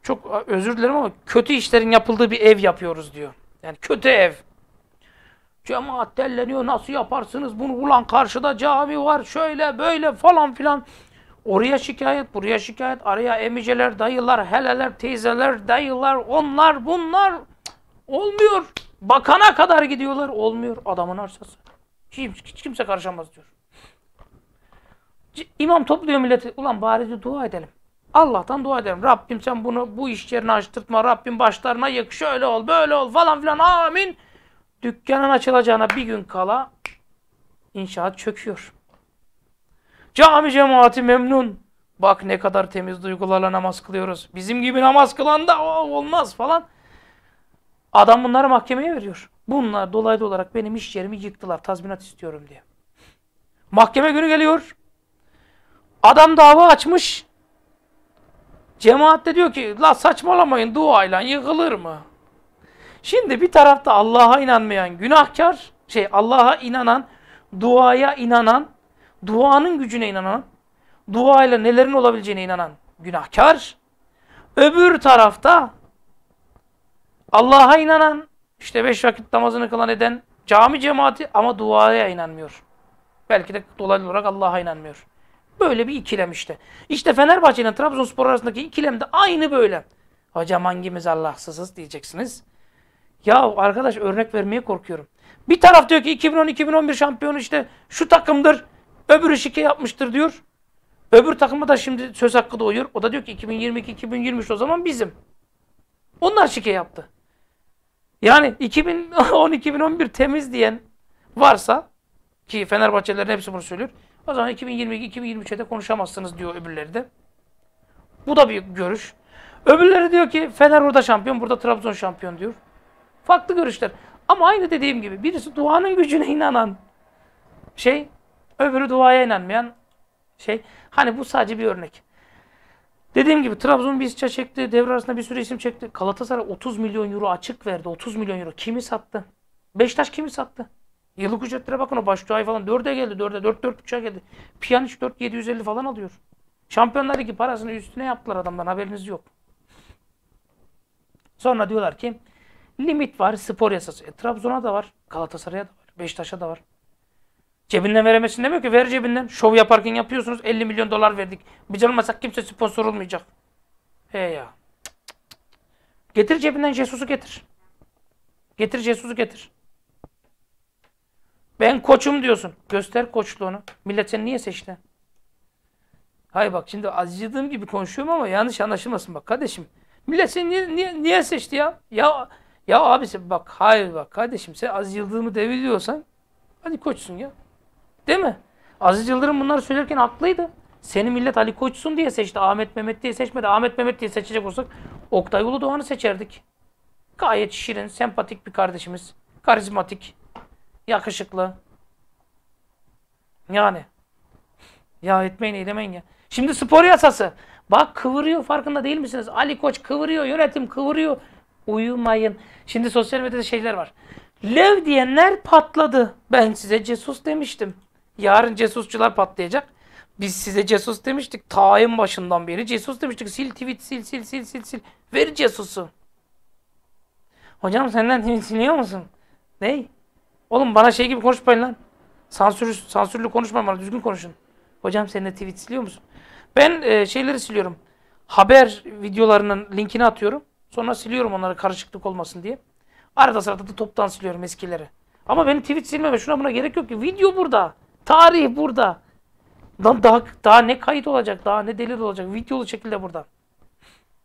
Çok özür dilerim ama kötü işlerin yapıldığı bir ev yapıyoruz diyor. Yani kötü ev. Cemaat delleniyor nasıl yaparsınız bunu ulan karşıda cami var şöyle böyle falan filan. Oraya şikayet buraya şikayet araya emiceler dayılar heleler teyzeler dayılar onlar bunlar olmuyor. Bakana kadar gidiyorlar olmuyor adamın arsası. Hiç, hiç kimse karışamaz diyor. İmam topluyor milleti. Ulan bari de dua edelim. Allah'tan dua edelim. Rabbim sen bunu bu iş yerini açtırtma. Rabbim başlarına yık. Şöyle ol böyle ol falan filan. Amin. Dükkanın açılacağına bir gün kala inşaat çöküyor. Cami cemaati memnun. Bak ne kadar temiz duygularla namaz kılıyoruz. Bizim gibi namaz kılan da "Aa, olmaz falan. Adam bunları mahkemeye veriyor. Bunlar dolaylı olarak benim iş yerimi yıktılar. Tazminat istiyorum diye. Mahkeme günü geliyor. Adam dava açmış. Cemaat de diyor ki la saçmalamayın duayla yıkılır mı? Şimdi bir tarafta Allah'a inanmayan günahkar, şey Allah'a inanan, duaya inanan, duanın gücüne inanan, duayla nelerin olabileceğine inanan günahkar. Öbür tarafta Allah'a inanan, işte beş vakit namazını kılan eden cami cemaati ama duaya inanmıyor. Belki de dolaylı olarak Allah'a inanmıyor. Böyle bir ikilem işte. İşte Fenerbahçe ile Trabzonspor arasındaki ikilem de aynı böyle. Hocam hangimiz Allahsızız diyeceksiniz. Ya arkadaş örnek vermeye korkuyorum. Bir taraf diyor ki 2010-2011 şampiyonu işte şu takımdır. Öbürü şike yapmıştır diyor. Öbür takıma da şimdi söz hakkı doğuyor. O da diyor ki 2022-2023 o zaman bizim. Onlar şike yaptı. Yani 2010-2011 temiz diyen varsa ki Fenerbahçelilerin hepsi bunu söylüyor. O zaman 2022-2023'e de konuşamazsınız diyor öbürleri de. Bu da bir görüş. Öbürleri diyor ki Fener orada şampiyon, burada Trabzon şampiyon diyor. Farklı görüşler. Ama aynı dediğim gibi birisi duanın gücüne inanan şey, öbürü duaya inanmayan şey. Hani bu sadece bir örnek. Dediğim gibi Trabzon bir isça çekti. Devre arasında bir sürü isim çekti. Galatasaray 30 milyon euro açık verdi. 30 milyon euro. Kimi sattı? Beşiktaş kimi sattı? Yıllık ücretlere bakın o başlıyor ay falan 4'e geldi 4'e 4 4.5'a geldi. Piyaniç 4 750 falan alıyor. Şampiyonlar Ligi parasını üstüne yaptılar adamdan haberiniz yok. Sonra diyorlar ki limit var spor yasası. E, Trabzon'a da var. Galatasaray'a da var. Beşiktaş'a da var. Cebinden veremesin demiyor ki ver cebinden. Şov yaparken yapıyorsunuz 50 milyon dolar verdik. Biz olmasak kimse sponsor olmayacak. He ya. Getir cebinden Jesus'u getir. Getir Jesus'u getir. Ben koçum diyorsun. Göster koçluğunu. Millet seni niye seçti? Hayır bak şimdi acıdığım gibi konuşuyorum ama yanlış anlaşılmasın bak kardeşim. Millet seni niye, niye, niye seçti ya? Ya ya abi sen bak hayır bak kardeşim sen Aziz Yıldırım'ı deviriyorsan Ali Koç'sun ya. Değil mi? Aziz Yıldırım bunları söylerken haklıydı. Seni millet Ali Koç'sun diye seçti. Ahmet Mehmet diye seçmedi. Ahmet Mehmet diye seçecek olsak Oktay Uludoğan'ı seçerdik. Gayet şirin, sempatik bir kardeşimiz. Karizmatik. Yakışıklı. Yani. Ya etmeyin eylemeyin ya. Şimdi spor yasası. Bak kıvırıyor farkında değil misiniz? Ali Koç kıvırıyor, yönetim kıvırıyor. Uyumayın. Şimdi sosyal medyada şeyler var. Lev diyenler patladı. Ben size cesus demiştim. Yarın cesusçular patlayacak. Biz size cesus demiştik. Ta en başından beri cesus demiştik. Sil tweet sil sil sil sil sil. Ver cesusu. Hocam senden (laughs) tweet siliyor musun? Ney? Oğlum bana şey gibi konuşmayın lan. Sansür, sansürlü konuşmayın bana düzgün konuşun. Hocam sen de tweet siliyor musun? Ben e, şeyleri siliyorum. Haber videolarının linkini atıyorum. Sonra siliyorum onları karışıklık olmasın diye. Arada sırada da toptan siliyorum eskileri. Ama benim tweet silmeme şuna buna gerek yok ki. Video burada. Tarih burada. Lan daha, daha ne kayıt olacak? Daha ne delil olacak? Videolu şekilde burada.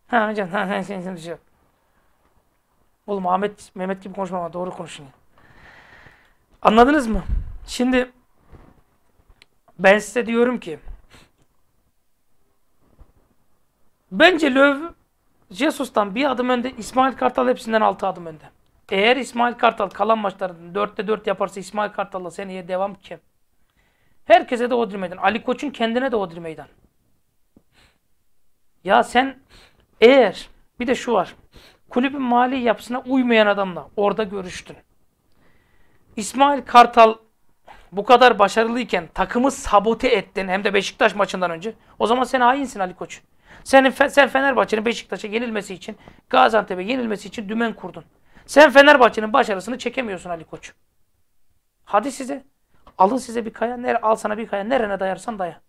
Ha hocam. Şey. Oğlum Ahmet, Mehmet gibi konuşma ama doğru konuşun. Anladınız mı? Şimdi ben size diyorum ki bence Löw Jesus'tan bir adım önde İsmail Kartal hepsinden 6 adım önde. Eğer İsmail Kartal kalan maçlarında 4'te 4 yaparsa İsmail Kartal'la seneye devam ki. Herkese de Odri meydan. Ali Koç'un kendine de Odri meydan. Ya sen eğer bir de şu var. Kulübün mali yapısına uymayan adamla orada görüştün. İsmail Kartal bu kadar başarılıyken takımı sabote ettin hem de Beşiktaş maçından önce. O zaman sen hainsin Ali Koç. Sen, sen Fenerbahçe'nin Beşiktaş'a yenilmesi için, Gaziantep'e yenilmesi için dümen kurdun. Sen Fenerbahçe'nin başarısını çekemiyorsun Ali Koç. Hadi size. Alın size bir kaya. Nere, al sana bir kaya. Nerene dayarsan daya.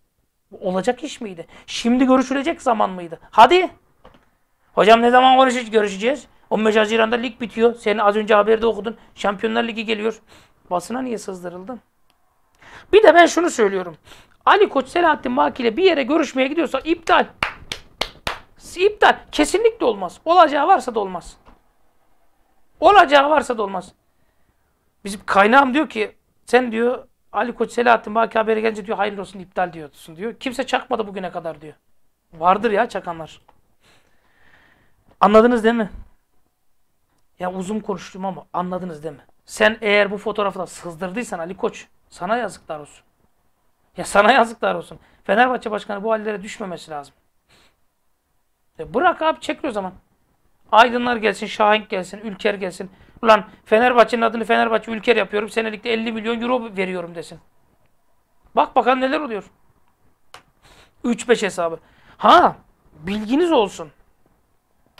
Olacak iş miydi? Şimdi görüşülecek zaman mıydı? Hadi. Hocam ne zaman konuşacağız, görüşeceğiz? 15 Haziran'da lig bitiyor. Senin az önce haberde okudun. Şampiyonlar Ligi geliyor. Basına niye sızdırıldın? Bir de ben şunu söylüyorum. Ali Koç Selahattin Baki ile bir yere görüşmeye gidiyorsa iptal. İptal. Kesinlikle olmaz. Olacağı varsa da olmaz. Olacağı varsa da olmaz. Bizim kaynağım diyor ki sen diyor Ali Koç Selahattin Baki haberi gelince diyor hayırlı olsun iptal diyorsun diyor. Kimse çakmadı bugüne kadar diyor. Vardır ya çakanlar. Anladınız değil mi? Ya uzun konuştum ama anladınız değil mi? Sen eğer bu fotoğrafı da sızdırdıysan Ali Koç sana yazıklar olsun. Ya sana yazıklar olsun. Fenerbahçe Başkanı bu hallere düşmemesi lazım. E bırak abi çek o zaman. Aydınlar gelsin, Şahin gelsin, Ülker gelsin. Ulan Fenerbahçe'nin adını Fenerbahçe Ülker yapıyorum. Senelikte 50 milyon euro veriyorum desin. Bak bakalım neler oluyor. 3-5 hesabı. Ha bilginiz olsun.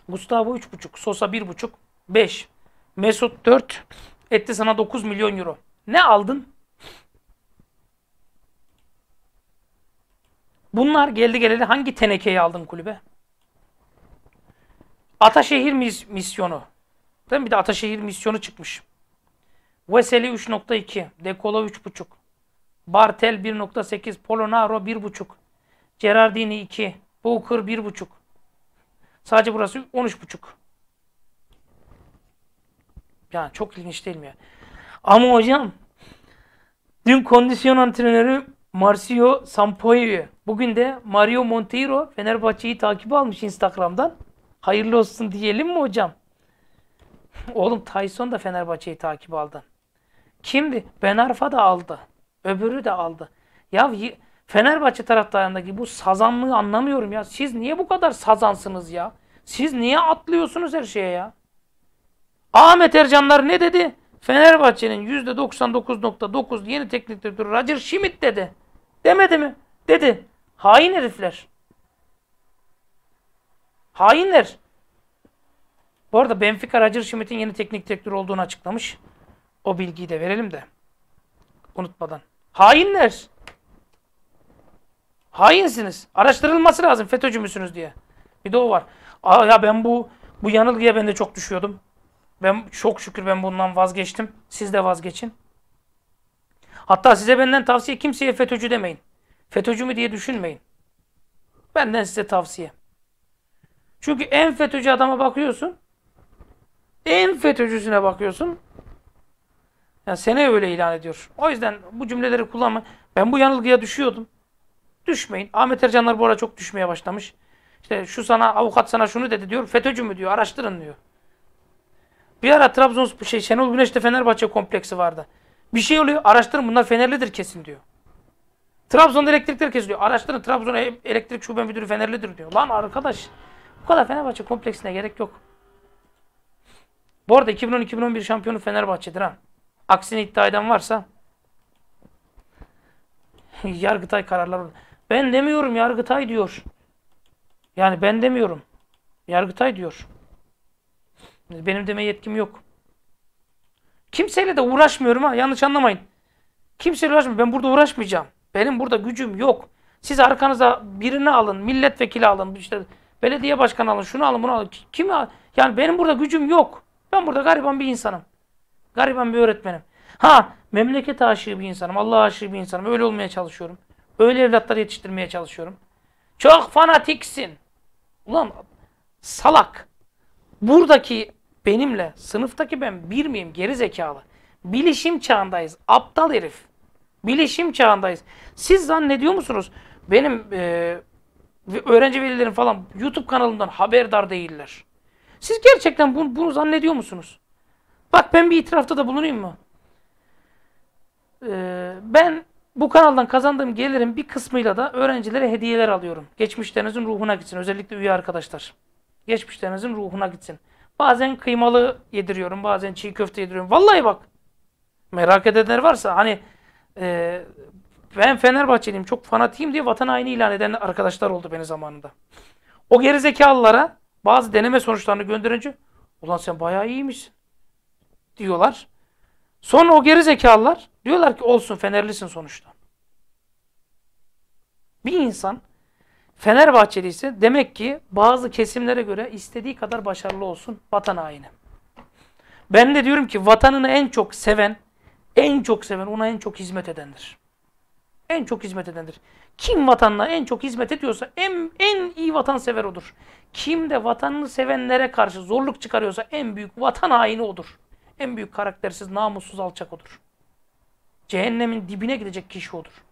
Gustavo 3,5, Sosa 1,5, 5. Mesut 4. Etti sana 9 milyon euro. Ne aldın? Bunlar geldi geleli hangi tenekeyi aldın kulübe? Ataşehir mis misyonu. Değil mi? Bir de Ataşehir misyonu çıkmış. Veseli 3.2. Dekola 3.5. Bartel 1.8. Polonaro 1.5. Gerardini 2. Booker 1.5. Sadece burası 13.5. Yani çok ilginç değil mi? Ama hocam dün kondisyon antrenörü Marcio Sampoyo bugün de Mario Monteiro Fenerbahçe'yi takip almış Instagram'dan. Hayırlı olsun diyelim mi hocam? Oğlum Tyson da Fenerbahçe'yi takip aldı. Kimdi? Ben Arfa da aldı. Öbürü de aldı. Ya Fenerbahçe taraftarındaki bu sazanlığı anlamıyorum ya. Siz niye bu kadar sazansınız ya? Siz niye atlıyorsunuz her şeye ya? Ahmet Ercanlar ne dedi? Fenerbahçe'nin %99.9 yeni teknik direktörü Roger Schmidt dedi. Demedi mi? Dedi. Hain herifler. Hainler. Bu arada Benfica Roger Schmidt'in yeni teknik direktör olduğunu açıklamış. O bilgiyi de verelim de. Unutmadan. Hainler. Hainsiniz. Araştırılması lazım FETÖ'cü müsünüz diye. Bir de o var. Aa ya ben bu bu yanılgıya ben de çok düşüyordum. Ben çok şükür ben bundan vazgeçtim. Siz de vazgeçin. Hatta size benden tavsiye kimseye FETÖ'cü demeyin. FETÖ'cü mü diye düşünmeyin. Benden size tavsiye. Çünkü en FETÖ'cü adama bakıyorsun. En FETÖ'cüsüne bakıyorsun. Yani sene öyle ilan ediyor. O yüzden bu cümleleri kullanma. Ben bu yanılgıya düşüyordum. Düşmeyin. Ahmet Ercanlar bu ara çok düşmeye başlamış. İşte şu sana avukat sana şunu dedi diyor. FETÖ'cü mü diyor. Araştırın diyor. Bir ara Trabzonspor şey Şenol Güneş'te Fenerbahçe kompleksi vardı. Bir şey oluyor. Araştırın bunlar Fenerlidir kesin diyor. Trabzon'da elektrikler kesiliyor. Araştırın Trabzon e- elektrik şube müdürü Fenerlidir diyor. Lan arkadaş bu kadar Fenerbahçe kompleksine gerek yok. Bu arada 2010-2011 şampiyonu Fenerbahçe'dir ha. Aksini iddia eden varsa (laughs) Yargıtay kararları. Ben demiyorum Yargıtay diyor. Yani ben demiyorum. Yargıtay diyor. Benim deme yetkim yok. Kimseyle de uğraşmıyorum ha. Yanlış anlamayın. Kimseyle uğraşmıyorum. Ben burada uğraşmayacağım. Benim burada gücüm yok. Siz arkanıza birini alın. Milletvekili alın. işte belediye başkanı alın. Şunu alın bunu alın. Kimi al? Yani benim burada gücüm yok. Ben burada gariban bir insanım. Gariban bir öğretmenim. Ha memleket aşığı bir insanım. Allah aşığı bir insanım. Öyle olmaya çalışıyorum. Öyle evlatlar yetiştirmeye çalışıyorum. Çok fanatiksin. Ulan salak. Buradaki benimle sınıftaki ben bir miyim geri zekalı. Bilişim çağındayız. Aptal herif. Bilişim çağındayız. Siz zannediyor musunuz benim e, öğrenci velilerim falan YouTube kanalımdan haberdar değiller. Siz gerçekten bunu, bunu zannediyor musunuz? Bak ben bir itirafta da bulunayım mı? Ee, ben bu kanaldan kazandığım gelirin bir kısmıyla da öğrencilere hediyeler alıyorum. Geçmişlerinizin ruhuna gitsin. Özellikle üye arkadaşlar. Geçmişlerinizin ruhuna gitsin. Bazen kıymalı yediriyorum. Bazen çiğ köfte yediriyorum. Vallahi bak. Merak edenler varsa hani e, ben Fenerbahçeliyim çok fanatiyim diye vatan haini ilan eden arkadaşlar oldu beni zamanında. O gerizekalılara bazı deneme sonuçlarını gönderince ulan sen bayağı iyiymişsin diyorlar. Sonra o geri zekalılar diyorlar ki olsun Fenerlisin sonuçta. Bir insan Fenerbahçeli ise demek ki bazı kesimlere göre istediği kadar başarılı olsun vatan haini. Ben de diyorum ki vatanını en çok seven, en çok seven ona en çok hizmet edendir. En çok hizmet edendir. Kim vatanına en çok hizmet ediyorsa en, en iyi vatansever odur. Kim de vatanını sevenlere karşı zorluk çıkarıyorsa en büyük vatan haini odur. En büyük karaktersiz, namussuz, alçak odur. Cehennemin dibine gidecek kişi odur.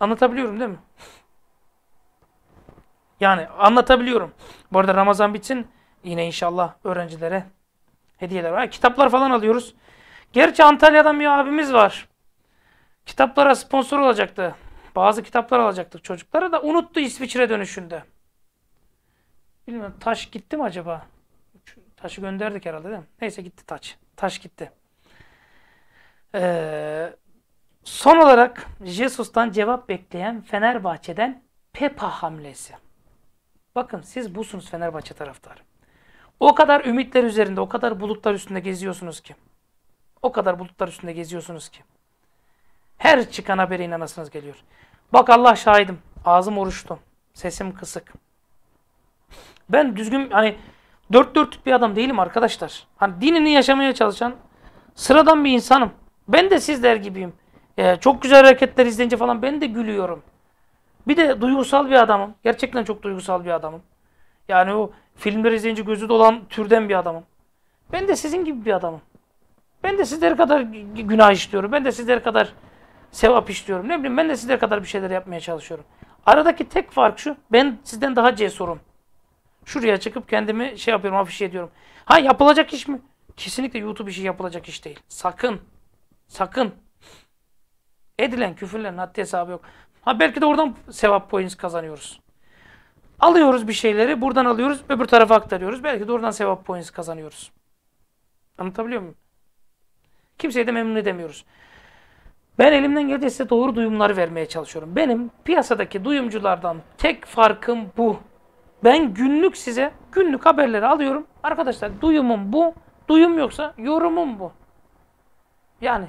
Anlatabiliyorum değil mi? Yani anlatabiliyorum. Bu arada Ramazan bitsin. Yine inşallah öğrencilere hediyeler var. Kitaplar falan alıyoruz. Gerçi Antalya'dan bir abimiz var. Kitaplara sponsor olacaktı. Bazı kitaplar alacaktık çocuklara da unuttu İsviçre dönüşünde. Bilmiyorum taş gitti mi acaba? Taşı gönderdik herhalde değil mi? Neyse gitti taç. Taş gitti. Ee, son olarak Jesus'tan cevap bekleyen Fenerbahçe'den Pepa hamlesi. Bakın siz busunuz Fenerbahçe taraftarı. O kadar ümitler üzerinde, o kadar bulutlar üstünde geziyorsunuz ki. O kadar bulutlar üstünde geziyorsunuz ki. Her çıkan habere inanasınız geliyor. Bak Allah şahidim. Ağzım oruçtu. Sesim kısık. Ben düzgün hani dört dörtlük bir adam değilim arkadaşlar. Hani dinini yaşamaya çalışan sıradan bir insanım. Ben de sizler gibiyim. Ee, çok güzel hareketler izleyince falan ben de gülüyorum. Bir de duygusal bir adamım. Gerçekten çok duygusal bir adamım. Yani o filmleri izleyince gözü dolan türden bir adamım. Ben de sizin gibi bir adamım. Ben de sizler kadar günah işliyorum. Ben de sizler kadar sevap işliyorum. Ne bileyim ben de sizler kadar bir şeyler yapmaya çalışıyorum. Aradaki tek fark şu. Ben sizden daha cesurum. Şuraya çıkıp kendimi şey yapıyorum, afişe ediyorum. Ha yapılacak iş mi? Kesinlikle YouTube işi yapılacak iş değil. Sakın. Sakın. Edilen küfürlerin haddi hesabı yok. Ha belki de oradan sevap points kazanıyoruz. Alıyoruz bir şeyleri, buradan alıyoruz, öbür tarafa aktarıyoruz. Belki de oradan sevap points kazanıyoruz. Anlatabiliyor muyum? Kimseyi de memnun edemiyoruz. Ben elimden geldiği size doğru duyumları vermeye çalışıyorum. Benim piyasadaki duyumculardan tek farkım bu. Ben günlük size günlük haberleri alıyorum. Arkadaşlar duyumum bu. Duyum yoksa yorumum bu. Yani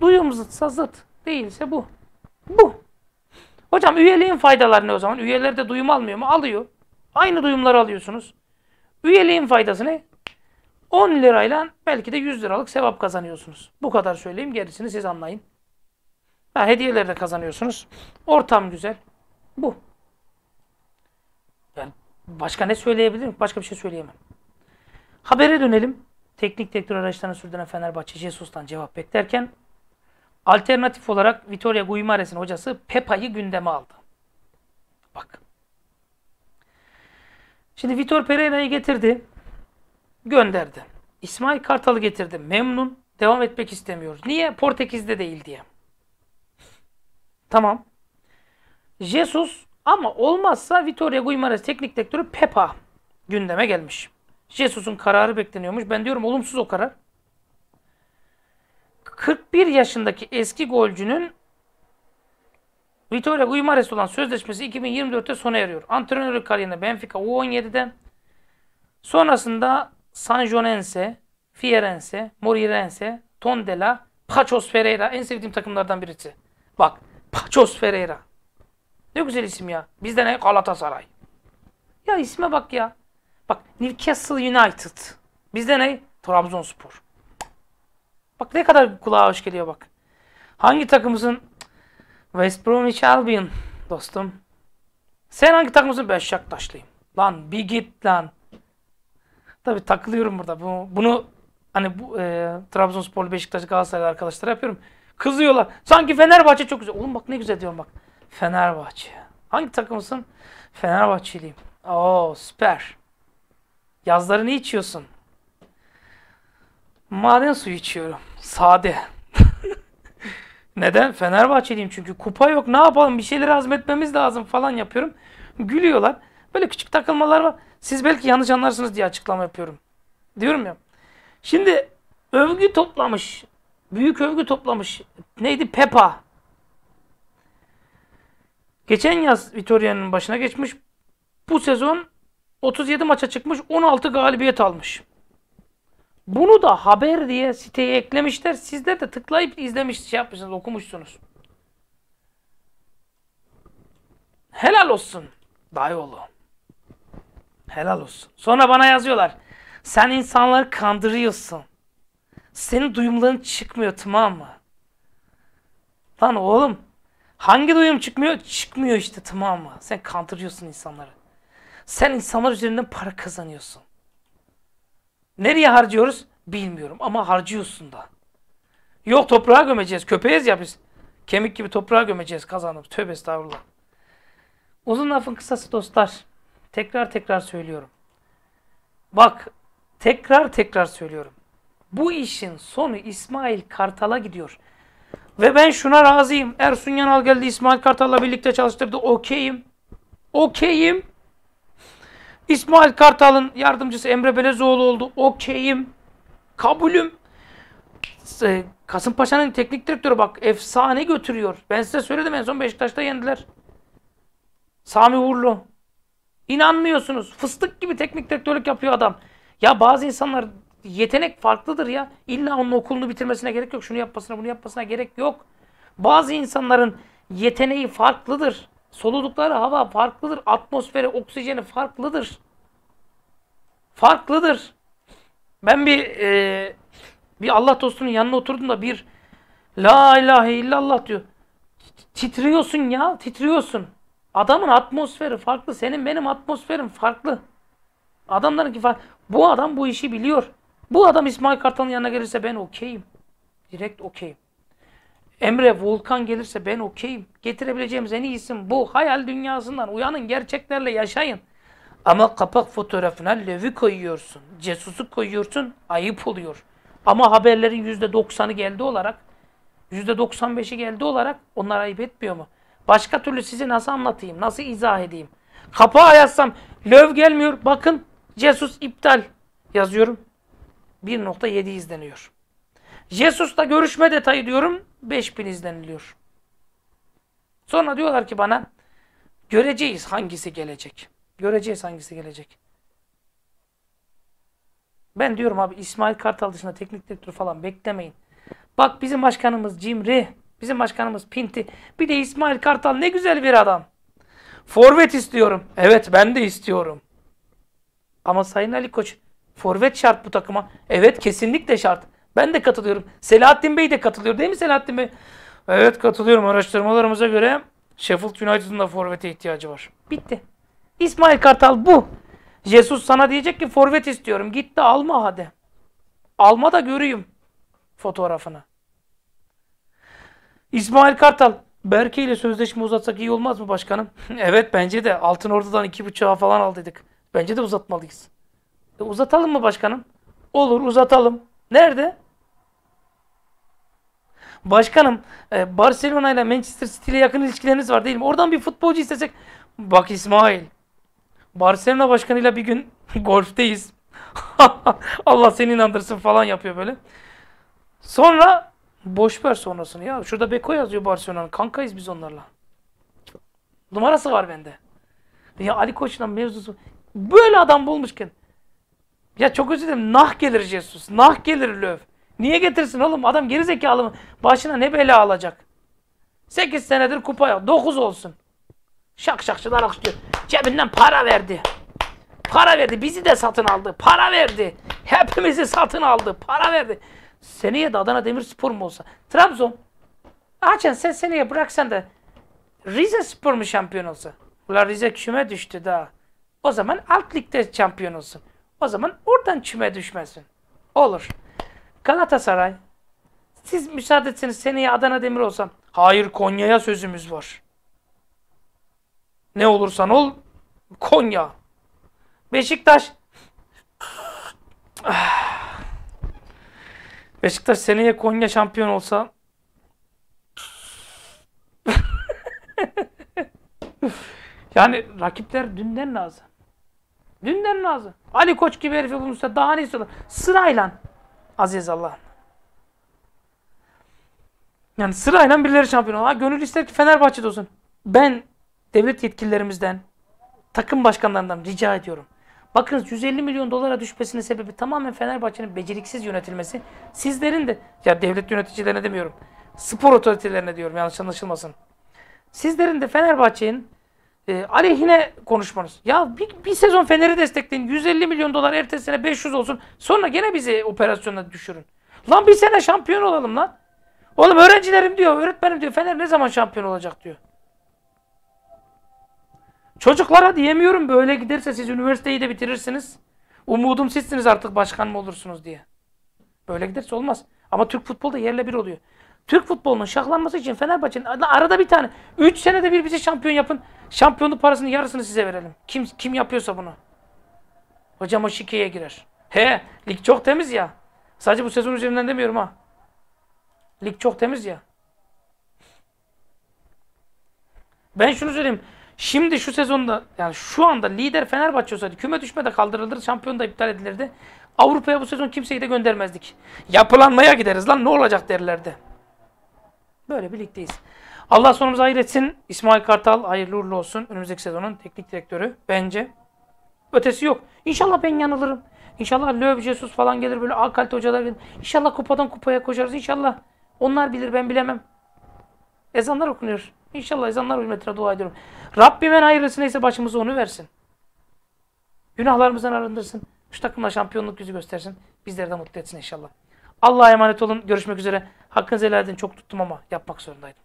duyum zıtsa zıt. Değilse bu. Bu. Hocam üyeliğin faydaları ne o zaman? Üyeler de duyum almıyor mu? Alıyor. Aynı duyumları alıyorsunuz. Üyeliğin faydası ne? 10 lirayla belki de 100 liralık sevap kazanıyorsunuz. Bu kadar söyleyeyim gerisini siz anlayın. Ha, hediyeler de kazanıyorsunuz. Ortam güzel. Bu. Yani başka ne söyleyebilirim? Başka bir şey söyleyemem. Habere dönelim. Teknik direktör araçlarını sürdüren Fenerbahçe Jesus'tan cevap beklerken alternatif olarak Vitoria Guimares'in hocası Pepa'yı gündeme aldı. Bak. Şimdi Vitor Pereira'yı getirdi. Gönderdi. İsmail Kartal'ı getirdi. Memnun. Devam etmek istemiyor. Niye? Portekiz'de değil diye. Tamam. Jesus ama olmazsa Vitoria Guimares teknik direktörü Pepa gündeme gelmiş. Jesus'un kararı bekleniyormuş. Ben diyorum olumsuz o karar. 41 yaşındaki eski golcünün Vitoria Guimares olan sözleşmesi 2024'te sona eriyor. Antrenörlük kariyerinde Benfica U17'den sonrasında San Jonense, Fierense, Morirense, Tondela, Pachos Ferreira en sevdiğim takımlardan birisi. Bak Pachos Ferreira. Ne güzel isim ya. Bizde ne? Galatasaray. Ya isme bak ya. Bak Newcastle United. Bizde ne? Trabzonspor. Bak ne kadar kulağa hoş geliyor bak. Hangi takımısın? West Bromwich Albion dostum. Sen hangi takımısın? Beşiktaşlıyım. Lan bir git lan. Tabi takılıyorum burada. Bu, bunu hani bu e, Trabzonsporlu Beşiktaş Galatasaray arkadaşlar yapıyorum. Kızıyorlar. Sanki Fenerbahçe çok güzel. Oğlum bak ne güzel diyorum bak. Fenerbahçe. Hangi takımısın? Fenerbahçeliyim. Oo süper. Yazları ne içiyorsun? Maden suyu içiyorum. Sade. (laughs) Neden? Fenerbahçeliyim çünkü kupa yok. Ne yapalım? Bir şeyleri hazmetmemiz lazım falan yapıyorum. Gülüyorlar. Böyle küçük takılmalar var. Siz belki yanlış anlarsınız diye açıklama yapıyorum. Diyorum ya. Şimdi övgü toplamış. Büyük övgü toplamış. Neydi? Pepa. Geçen yaz Vitoria'nın başına geçmiş. Bu sezon 37 maça çıkmış. 16 galibiyet almış. Bunu da haber diye siteye eklemişler. Sizler de tıklayıp izlemiş, şey yapmışsınız, okumuşsunuz. Helal olsun dayıoğlu. Helal olsun. Sonra bana yazıyorlar. Sen insanları kandırıyorsun. Senin duyumların çıkmıyor tamam mı? Lan oğlum hangi duyum çıkmıyor? Çıkmıyor işte tamam mı? Sen kandırıyorsun insanları. Sen insanlar üzerinden para kazanıyorsun. Nereye harcıyoruz? Bilmiyorum ama harcıyorsun da. Yok toprağa gömeceğiz. Köpeğiz ya biz. Kemik gibi toprağa gömeceğiz kazandım. Tövbe estağfurullah. Uzun lafın kısası dostlar. Tekrar tekrar söylüyorum. Bak tekrar tekrar söylüyorum. Bu işin sonu İsmail Kartal'a gidiyor. Ve ben şuna razıyım. Ersun Yanal geldi İsmail Kartal'la birlikte çalıştırdı. Okeyim. Okeyim. İsmail Kartal'ın yardımcısı Emre Belezoğlu oldu. Okeyim. Kabulüm. Kasımpaşa'nın teknik direktörü bak efsane götürüyor. Ben size söyledim en son Beşiktaş'ta yendiler. Sami Uğurlu. İnanmıyorsunuz. Fıstık gibi teknik direktörlük yapıyor adam. Ya bazı insanlar yetenek farklıdır ya. İlla onun okulunu bitirmesine gerek yok. Şunu yapmasına bunu yapmasına gerek yok. Bazı insanların yeteneği farklıdır. Soludukları hava farklıdır. Atmosferi, oksijeni farklıdır. Farklıdır. Ben bir e, bir Allah dostunun yanına oturdum da bir La ilahe illallah diyor. Titriyorsun ya, titriyorsun. Adamın atmosferi farklı. Senin benim atmosferim farklı. Adamların ki farklı. Bu adam bu işi biliyor. Bu adam İsmail Kartal'ın yanına gelirse ben okeyim. Direkt okeyim. Emre Volkan gelirse ben okeyim. Getirebileceğimiz en iyi bu. Hayal dünyasından uyanın gerçeklerle yaşayın. Ama kapak fotoğrafına Löw'ü koyuyorsun. Cesus'u koyuyorsun. Ayıp oluyor. Ama haberlerin %90'ı geldi olarak %95'i geldi olarak onlar ayıp etmiyor mu? Başka türlü size nasıl anlatayım? Nasıl izah edeyim? Kapağı yazsam Löw gelmiyor. Bakın Jesus iptal yazıyorum. 1.7 izleniyor. Jesus'la görüşme detayı diyorum. 5000 izleniliyor. Sonra diyorlar ki bana göreceğiz hangisi gelecek. Göreceğiz hangisi gelecek. Ben diyorum abi İsmail Kartal dışında teknik direktör falan beklemeyin. Bak bizim başkanımız Cimri. Bizim başkanımız Pinti. Bir de İsmail Kartal ne güzel bir adam. Forvet istiyorum. Evet ben de istiyorum. Ama Sayın Ali Koç Forvet şart bu takıma. Evet kesinlikle şart. Ben de katılıyorum. Selahattin Bey de katılıyor değil mi Selahattin Bey? Evet katılıyorum. Araştırmalarımıza göre Sheffield United'ın da forvete ihtiyacı var. Bitti. İsmail Kartal bu. Jesus sana diyecek ki forvet istiyorum. Git de alma hadi. Alma da göreyim fotoğrafını. İsmail Kartal. Berke ile sözleşme uzatsak iyi olmaz mı başkanım? (laughs) evet bence de. Altın Ordu'dan iki buçuğa falan aldıydık. Bence de uzatmalıyız. E, uzatalım mı başkanım? Olur uzatalım. Nerede? Başkanım e, Barcelona ile Manchester City ile yakın ilişkileriniz var değil mi? Oradan bir futbolcu istesek. Bak İsmail. Barcelona başkanıyla bir gün (laughs) golfteyiz. (laughs) Allah seni inandırsın falan yapıyor böyle. Sonra boş ver sonrasını ya. Şurada Beko yazıyor Barcelona'nın. Kankayız biz onlarla. Numarası var bende. Ya Ali Koç'la mevzusu. Böyle adam bulmuşken. Ya çok özür dilerim. Nah gelir Jesus. Nah gelir Löw. Niye getirsin oğlum? Adam geri zekalı mı? Başına ne bela alacak? 8 senedir kupa yok. 9 olsun. Şak şakçılar alkışlıyor. Cebinden para verdi. Para verdi. Bizi de satın aldı. Para verdi. Hepimizi satın aldı. Para verdi. Seneye de Adana Demirspor mu olsa? Trabzon. Açan sen seneye bıraksan da Rize Spor mu şampiyon olsa? Ulan Rize küme düştü daha. O zaman alt ligde şampiyon olsun. O zaman oradan küme düşmesin. Olur. Galatasaray. Siz müsaade etseniz seneye Adana Demir olsam. Hayır Konya'ya sözümüz var. Ne olursan ol Konya. Beşiktaş. (sighs) Beşiktaş seneye Konya şampiyon olsa (laughs) yani rakipler dünden lazım. Dünden lazım. Ali Koç gibi herifi bulmuşsa daha ne istiyorlar? Sırayla. Aziz Allah. Yani sırayla birileri şampiyon olur. Gönül ister ki Fenerbahçe'de olsun. Ben devlet yetkililerimizden, takım başkanlarından rica ediyorum. Bakınız 150 milyon dolara düşmesinin sebebi tamamen Fenerbahçe'nin beceriksiz yönetilmesi. Sizlerin de, ya devlet yöneticilerine demiyorum, spor otoritelerine diyorum yanlış anlaşılmasın. Sizlerin de Fenerbahçe'nin e, aleyhine konuşmanız. Ya bir, bir sezon Fener'i destekleyin. 150 milyon dolar ertesi sene 500 olsun. Sonra gene bizi operasyona düşürün. Lan bir sene şampiyon olalım lan. Oğlum öğrencilerim diyor, öğretmenim diyor. Fener ne zaman şampiyon olacak diyor. Çocuklara diyemiyorum böyle giderse siz üniversiteyi de bitirirsiniz. Umudum sizsiniz artık başkan mı olursunuz diye. Böyle giderse olmaz. Ama Türk futbolu da yerle bir oluyor. Türk futbolunun şahlanması için Fenerbahçe'nin arada bir tane 3 senede bir bize şampiyon yapın. Şampiyonluk parasının yarısını size verelim. Kim kim yapıyorsa bunu. Hocam o şikeye girer. He, lig çok temiz ya. Sadece bu sezon üzerinden demiyorum ha. Lig çok temiz ya. Ben şunu söyleyeyim. Şimdi şu sezonda yani şu anda lider Fenerbahçe olsaydı küme düşmede kaldırılır, şampiyon da iptal edilirdi. Avrupa'ya bu sezon kimseyi de göndermezdik. Yapılanmaya gideriz lan ne olacak derlerdi. Böyle birlikteyiz. Allah sonumuzu hayır etsin. İsmail Kartal hayırlı uğurlu olsun. Önümüzdeki sezonun teknik direktörü bence. Ötesi yok. İnşallah ben yanılırım. İnşallah Löw, Jesus falan gelir böyle A hocalar gelir. İnşallah kupadan kupaya koşarız. İnşallah. Onlar bilir ben bilemem. Ezanlar okunuyor. İnşallah ezanlar hürmetine dua ediyorum. Rabbim en hayırlısı neyse başımıza onu versin. Günahlarımızdan arındırsın. Şu takımla şampiyonluk yüzü göstersin. Bizleri de mutlu etsin inşallah. Allah'a emanet olun. Görüşmek üzere. Hakkınızı helal edin. Çok tuttum ama yapmak zorundaydım.